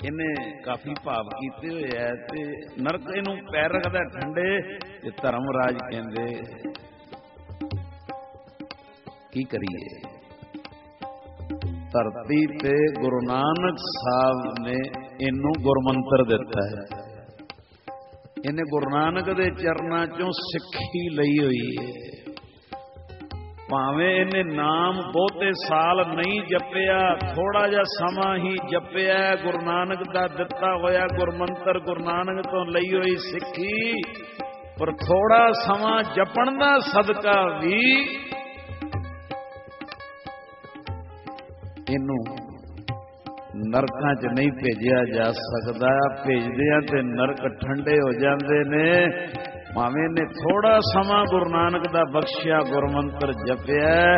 ਇਹਨੇ ਕਾਫੀ ਭਾਵ ਕੀਤੇ ਹੋਏ ਐ ਤੇ ਨਰਕ ਇਹਨੂੰ ਪੈਰ ਰੱਖਦਾ ਠੰਡੇ ਤੇ ਧਰਮ ਰਾਜ ਕਹਿੰਦੇ। ਕੀ ਕਰੀਏ? ਧਰਤੀ ਤੇ ਗੁਰੂ ਨਾਨਕ ਸਾਹਿਬ ਨੇ ਇਹਨੂੰ ਗੁਰਮੰਤਰ ਦਿੱਤਾ ਹੈ। ਇਹਨੇ ਗੁਰੂ ਨਾਨਕ ਦੇ ਚਰਨਾਂ ਚੋਂ ਸਿੱਖੀ ਲਈ ਹੋਈ ਹੈ। ਭਾਵੇਂ ਇਹਨੇ ਨਾਮ ਬਹੁਤੇ ਸਾਲ ਨਹੀਂ ਜਪਿਆ ਥੋੜਾ ਜਿਹਾ ਸਮਾਂ ਹੀ ਜਪਿਆ, ਗੁਰੂ ਨਾਨਕ ਦਾ ਦਿੱਤਾ ਹੋਇਆ ਗੁਰਮੰਤਰ ਗੁਰੂ ਨਾਨਕ ਤੋਂ ਲਈ ਹੋਈ ਸਿੱਖੀ, ਪਰ ਥੋੜਾ ਸਮਾਂ ਜਪਣ ਦਾ ਸਦਕਾ ਵੀ ਇਹਨੂੰ ਨਰਕਾਂ 'ਚ ਨਹੀਂ ਭੇਜਿਆ ਜਾ ਸਕਦਾ। ਭੇਜਦੇ ਆ ਤੇ ਨਰਕ ਠੰਡੇ ਹੋ ਜਾਂਦੇ ਨੇ। ਭਾਵੇਂ ਨੇ ਥੋੜਾ ਸਮਾਂ ਗੁਰੂ ਨਾਨਕ ਦਾ ਬਖਸ਼ਿਆ, ਗੁਰਮੰਤਰ ਜਪਿਆ,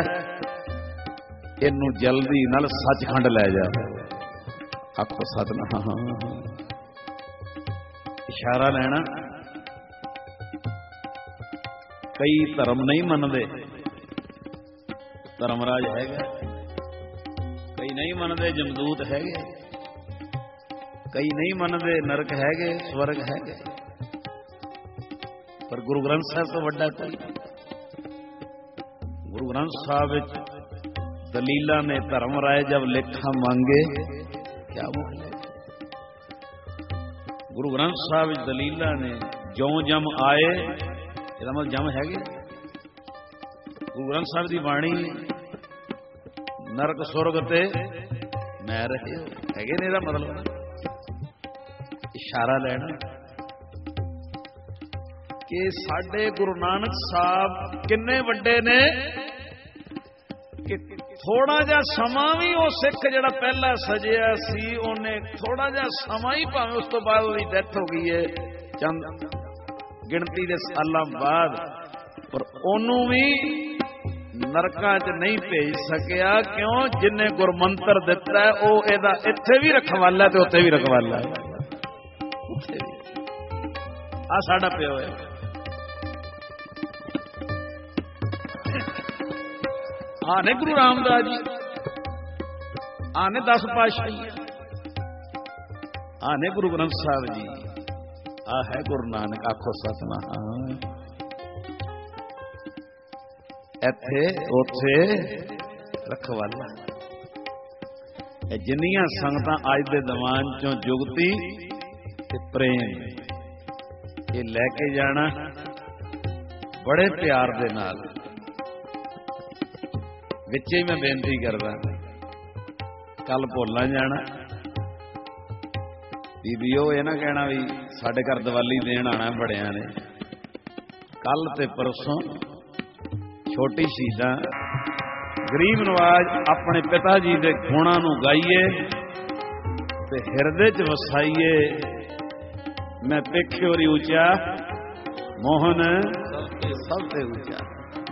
ਇਹਨੂੰ ਜਲਦੀ ਨਾਲ ਸੱਚਖੰਡ ਲੈ ਜਾ। ਆਖੋ ਸਤਨਾਮ। ਇਸ਼ਾਰਾ ਲੈਣਾ। ਕਈ ਧਰਮ ਨਹੀਂ ਮੰਨਦੇ। ਧਰਮਰਾਜ ਹੈਗਾ। ਕਈ ਨਹੀਂ ਮੰਨਦੇ, ਜਮਦੂਤ ਹੈਗੇ। ਕਈ ਨਹੀਂ ਮੰਨਦੇ, ਨਰਕ ਹੈਗੇ, ਸਵਰਗ ਹੈਗੇ। ਪਰ ਗੁਰੂ ਗ੍ਰੰਥ ਸਾਹਿਬ ਤੋਂ ਵੱਡਾ ਕੋਈ ਗੁਰੂ ਗ੍ਰੰਥ ਸਾਹਿਬ ਵਿੱਚ ਦਲੀਲਾਂ ਨੇ ਧਰਮ ਰਾਏ ਜਬ ਲੇਖਾ ਮੰਗੇ ਕੀ ਬੋਲੇ ਗੁਰੂ ਗ੍ਰੰਥ ਸਾਹਿਬ ਵਿੱਚ ਦਲੀਲਾਂ ਨੇ ਜਿਉਂ ਜਮ ਆਏ, ਇਹਦਾ ਮਤਲਬ ਜਮ ਹੈਗੇ ਗੁਰੂ ਗ੍ਰੰਥ ਸਾਹਿਬ ਦੀ ਬਾਣੀ, ਨਰਕ ਸੁਰਗ ਤੇ ਮੈਂ ਰਹੇ ਹੈਗੇ ਨੇ ਇਹਦਾ ਮਤਲਬ? ਇਸ਼ਾਰਾ ਲੈਣਾ। ਕਿ ਸਾਡੇ ਗੁਰੂ ਨਾਨਕ ਸਾਹਿਬ ਕਿੰਨੇ ਵੱਡੇ ਨੇ ਕਿ ਥੋੜਾ ਜਿਹਾ ਸਮਾਂ ਵੀ ਉਹ ਸਿੱਖ ਜਿਹੜਾ ਪਹਿਲਾਂ ਸਜਿਆ ਸੀ, ਉਹਨੇ ਥੋੜਾ ਜਿਹਾ ਸਮਾਂ ਹੀ ਭਾਵੇਂ ਉਸ ਤੋਂ ਬਾਅਦ ਉਹਦੀ ਡੈਥ ਹੋ ਗਈ ਹੈ ਚੰਦ ਗਿਣਤੀ ਦੇ ਸਾਲਾਂ ਬਾਅਦ, ਪਰ ਉਹਨੂੰ ਵੀ ਨਰਕਾਂ 'ਚ ਨਹੀਂ ਭੇਜ ਸਕਿਆ। ਕਿਉਂ? ਜਿਨੇ ਗੁਰਮੰਤਰ ਦਿੱਤਾ, ਉਹ ਇਹਦਾ ਇੱਥੇ ਵੀ ਰਖਵਾਲਾ ਤੇ ਉੱਥੇ ਵੀ ਰਖਵਾਲਾ। ਆ ਸਾਡਾ ਪਿਓ ਹੈ। ਆ ਨੇ ਗੁਰੂ ਰਾਮਦਾਸ ਜੀ। ਆ ਦਸ 10 ਪਾਤਸ਼ਾਹੀ ਆ ਗੁਰੂ ਗ੍ਰੰਥ ਸਾਹਿਬ ਜੀ। ਆ ਹੈ ਗੁਰੂ ਨਾਨਕ, ਆਖੋ ਸਤਨਾਮ। ਇੱਥੇ, ਉੱਥੇ, ਰਖਵਾਲਾ। ਇਹ ਜਿੰਨੀਆਂ ਸੰਗਤਾਂ ਅੱਜ ਦੇ ਦੀਵਾਨ ਚੋਂ ਜੁਗਤੀ ਤੇ ਪ੍ਰੇਮ, ਇਹ ਲੈ ਕੇ ਜਾਣਾ ਬੜੇ ਪਿਆਰ ਦੇ ਨਾਲ। ਵਿੱਚ ਹੀ ਮੈਂ ਬੇਨਤੀ ਕਰਦਾ ਕੱਲ ਭੁੱਲਾਂ ਜਾਣਾ। ਬੀਬੀਓ ਇਹ ਨਾ ਕਹਿਣਾ ਵੀ ਸਾਡੇ ਘਰ ਦੀਵਾਲੀ ਦੇਣ ਆਣਾ ਬੜਿਆਂ ਨੇ। ਕੱਲ ਤੇ ਪਰਸੋਂ ਛੋਟੀ ਸ਼ੀਦਾਂ ਗਰੀਬ ਨਵਾਜ ਆਪਣੇ ਪਿਤਾ ਜੀ ਦੇ ਗੁਣਾਂ ਨੂੰ ਗਾਈਏ ਤੇ ਹਿਰਦੇ 'ਚ ਵਸਾਈਏ। ਮੈਂ ਪੇਖਿਓਰੀ ਉੱਚਾ ਮੋਹਨ ਸਭ ਤੇ ਉੱਚਾ।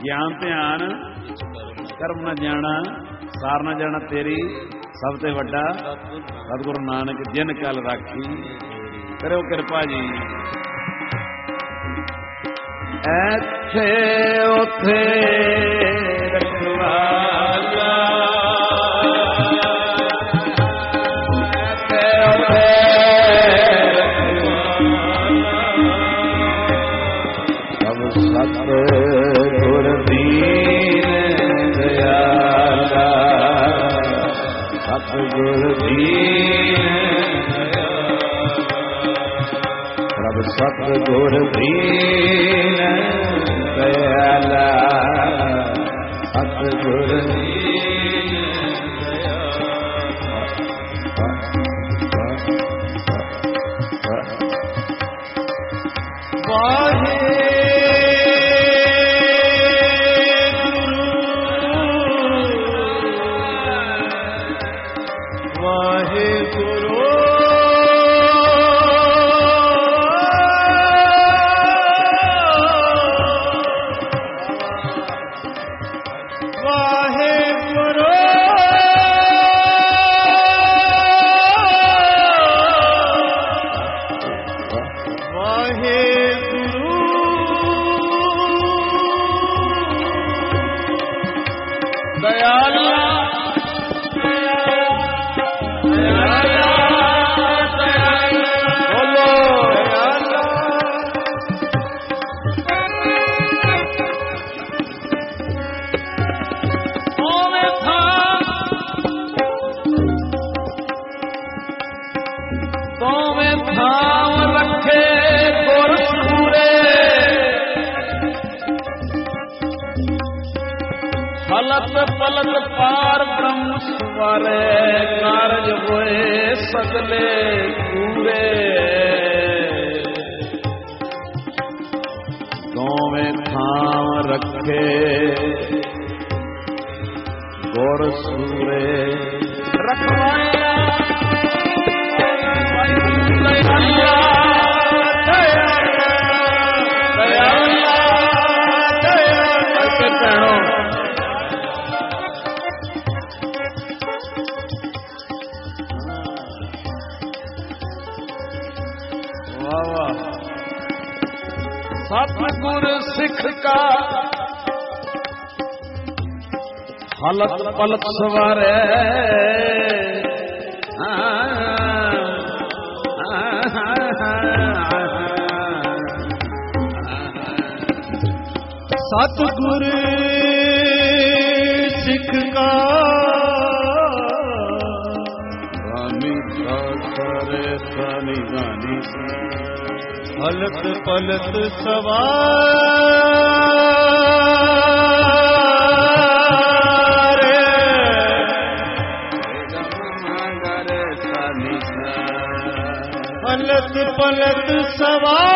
ਗਿਆਨ ਧਿਆਨ ਕਰਮ ਨਾ ਜਾਣਾ, ਸਾਰ ਨਾ ਜਾਣਾ ਤੇਰੀ, ਸਭ ਤੇ ਵੱਡਾ ਸਤਿਗੁਰੂ ਨਾਨਕ ਜਿਨ ਕਲ ਰਾਖੀ। ਕਰਿਓ ਕਿਰਪਾ ਜੀ। ਇੱਥੇ ਉਥੇ ਰਖਵਾਲਾ ਦੀਨ ਪ੍ਰਭ ਸਤ ਗੁਰ ਦੀਨ ਦਇਆਲਾ ਸਤ ਗੁਰ ਦੀਨ ਦਇਆਲਾ। ਵਾਹ ਸਗਲੇ ਪੂਰੇ। ਦੋਵੇਂ ਥਾਂ ਰੱਖੇ ਗੁਰ ਸੂਰੇ। ਸਤਿਗੁਰ ਸਿੱਖ ਕਾ। ਹਲਤ ਪਲਤ ਸਵਾਰੇ। ਸਤਿਗੁਰ ਸਿੱਖ ਕਾ। ਰਾਮੀ ਸਾਰੇ ਸਾਨੀ ਗਾਨੀ ਹਲਤ ਪਲਤ ਸਵਾਰ ਹਲਤ ਪਲਤ ਸਵਾਰ